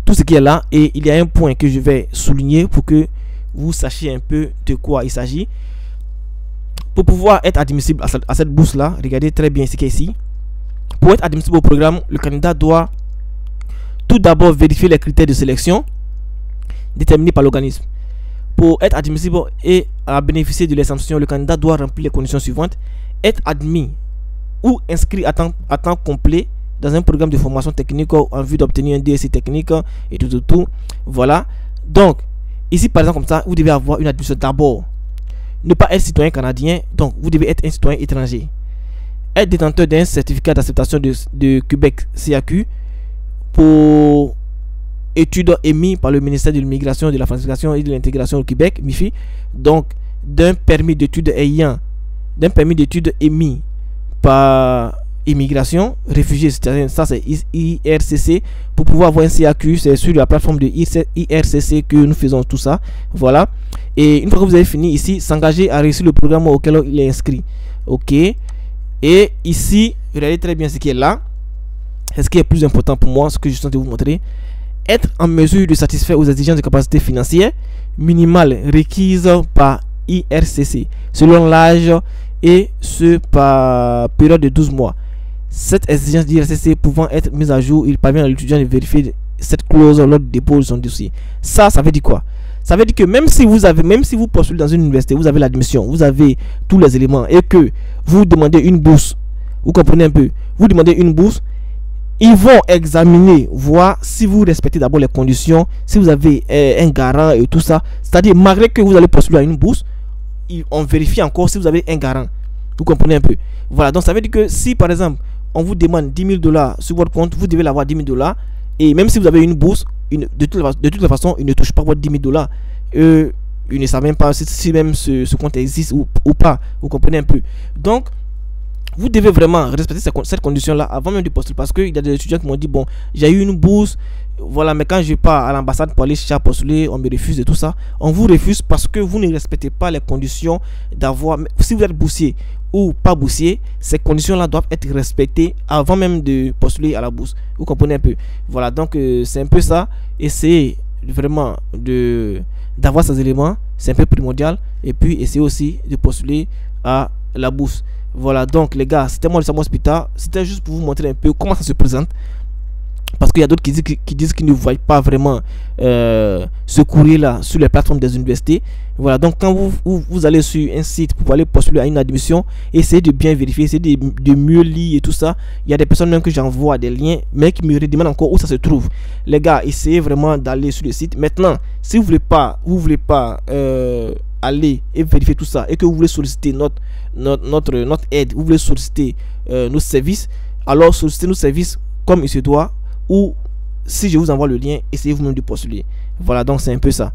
tout ce qui est là. Et il y a un point que je vais souligner pour que vous sachiez un peu de quoi il s'agit. Pour pouvoir être admissible à cette bourse-là, regardez très bien ce qui est ici. Pour être admissible au programme, le candidat doit tout d'abord vérifier les critères de sélection déterminés par l'organisme. Pour être admissible et à bénéficier de l'exemption, le candidat doit remplir les conditions suivantes. Être admis ou inscrit à temps, complet dans un programme de formation technique en vue d'obtenir un DSC technique et tout, tout, tout. Voilà. Donc, ici, par exemple, comme ça, vous devez avoir une admission d'abord. Ne pas être citoyen canadien, donc vous devez être un citoyen étranger. Être détenteur d'un certificat d'acceptation de, de Québec CAQ pour études émis par le ministère de l'immigration, de la francisation et de l'intégration au Québec, MIFI, donc d'un permis d'études ayant, d'un permis d'études émis par immigration, réfugiés, ça c'est IRCC, pour pouvoir avoir un CAQ, c'est sur la plateforme de IRCC que nous faisons tout ça, voilà. Et une fois que vous avez fini ici, s'engager à réussir le programme auquel il est inscrit, ok. Et ici, regardez très bien ce qui est là, c'est ce qui est plus important pour moi, ce que je suis de vous montrer? Être en mesure de satisfaire aux exigences de capacité financière minimale requises par IRCC, selon l'âge et ce par période de 12 mois. Cette exigence d'IRCC pouvant être mise à jour, il parvient à l'étudiant de vérifier cette clause lors du dépôt de son dossier. Ça, ça veut dire quoi? Ça veut dire que même si vous avez, même si vous postulez dans une université, vous avez l'admission, vous avez tous les éléments et que vous demandez une bourse, vous comprenez un peu, vous demandez une bourse, ils vont examiner, voir si vous respectez d'abord les conditions, si vous avez euh, un garant et tout ça. C'est-à-dire, malgré que vous allez postuler à une bourse, on vérifie encore si vous avez un garant. Vous comprenez un peu? Voilà, donc ça veut dire que si par exemple, on vous demande 10 000 dollars sur votre compte, vous devez l'avoir 10 000 dollars. Et même si vous avez une bourse, de, toute, de toute façon, il ne touche pas votre 10 000 dollars. Euh, il ne savent même pas si, même ce, ce, compte existe ou, ou pas. Vous comprenez un peu? Donc, vous devez vraiment respecter cette condition-là avant même de postuler. Parce qu'il y a des étudiants qui m'ont dit, bon, j'ai eu une bourse, voilà, mais quand je pars à l'ambassade pour aller chercher à postuler, on me refuse et tout ça. On vous refuse parce que vous ne respectez pas les conditions d'avoir... Si vous êtes boursier ou pas boursier, ces conditions-là doivent être respectées avant même de postuler à la bourse. Vous comprenez un peu? Voilà, donc euh, c'est un peu ça. Essayez vraiment de d'avoir ces éléments, c'est un peu primordial. Et puis essayez aussi de postuler à la bourse. Voilà, donc les gars, c'était moi le Samo Hospital. C'était juste pour vous montrer un peu comment ça se présente. Parce qu'il y a d'autres qui disent qu'ils ne voient pas vraiment euh, ce courrier-là sur les plateformes des universités. Voilà, donc quand vous, vous, allez sur un site pour aller postuler à une admission, essayez de bien vérifier, essayez de, de mieux lire et tout ça. Il y a des personnes même que j'envoie des liens, mais qui me redemandent encore où ça se trouve. Les gars, essayez vraiment d'aller sur le site. Maintenant, si vous voulez pas, vous voulez pas euh, aller et vérifier tout ça et que vous voulez solliciter notre, notre, notre, notre aide, vous voulez solliciter euh, nos services, alors sollicitez nos services comme il se doit ou si je vous envoie le lien, essayez vous-même de postuler. Voilà, donc c'est un peu ça.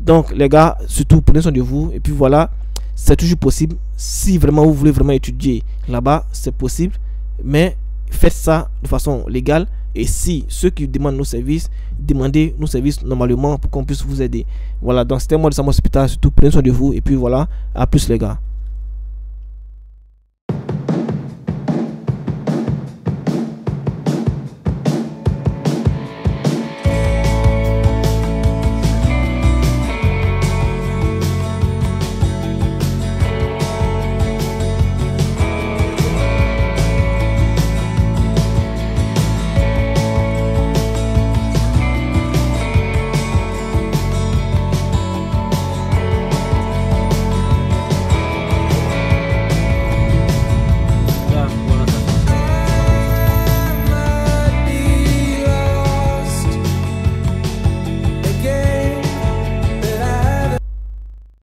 Donc les gars, surtout prenez soin de vous. Et puis voilà, c'est toujours possible. Si vraiment vous voulez vraiment étudier là-bas, c'est possible. Mais faites ça de façon légale. Et si ceux qui demandent nos services, demandez nos services normalement pour qu'on puisse vous aider. Voilà, donc c'était moi de Samuel Hospital. Surtout prenez soin de vous. Et puis voilà, à plus les gars.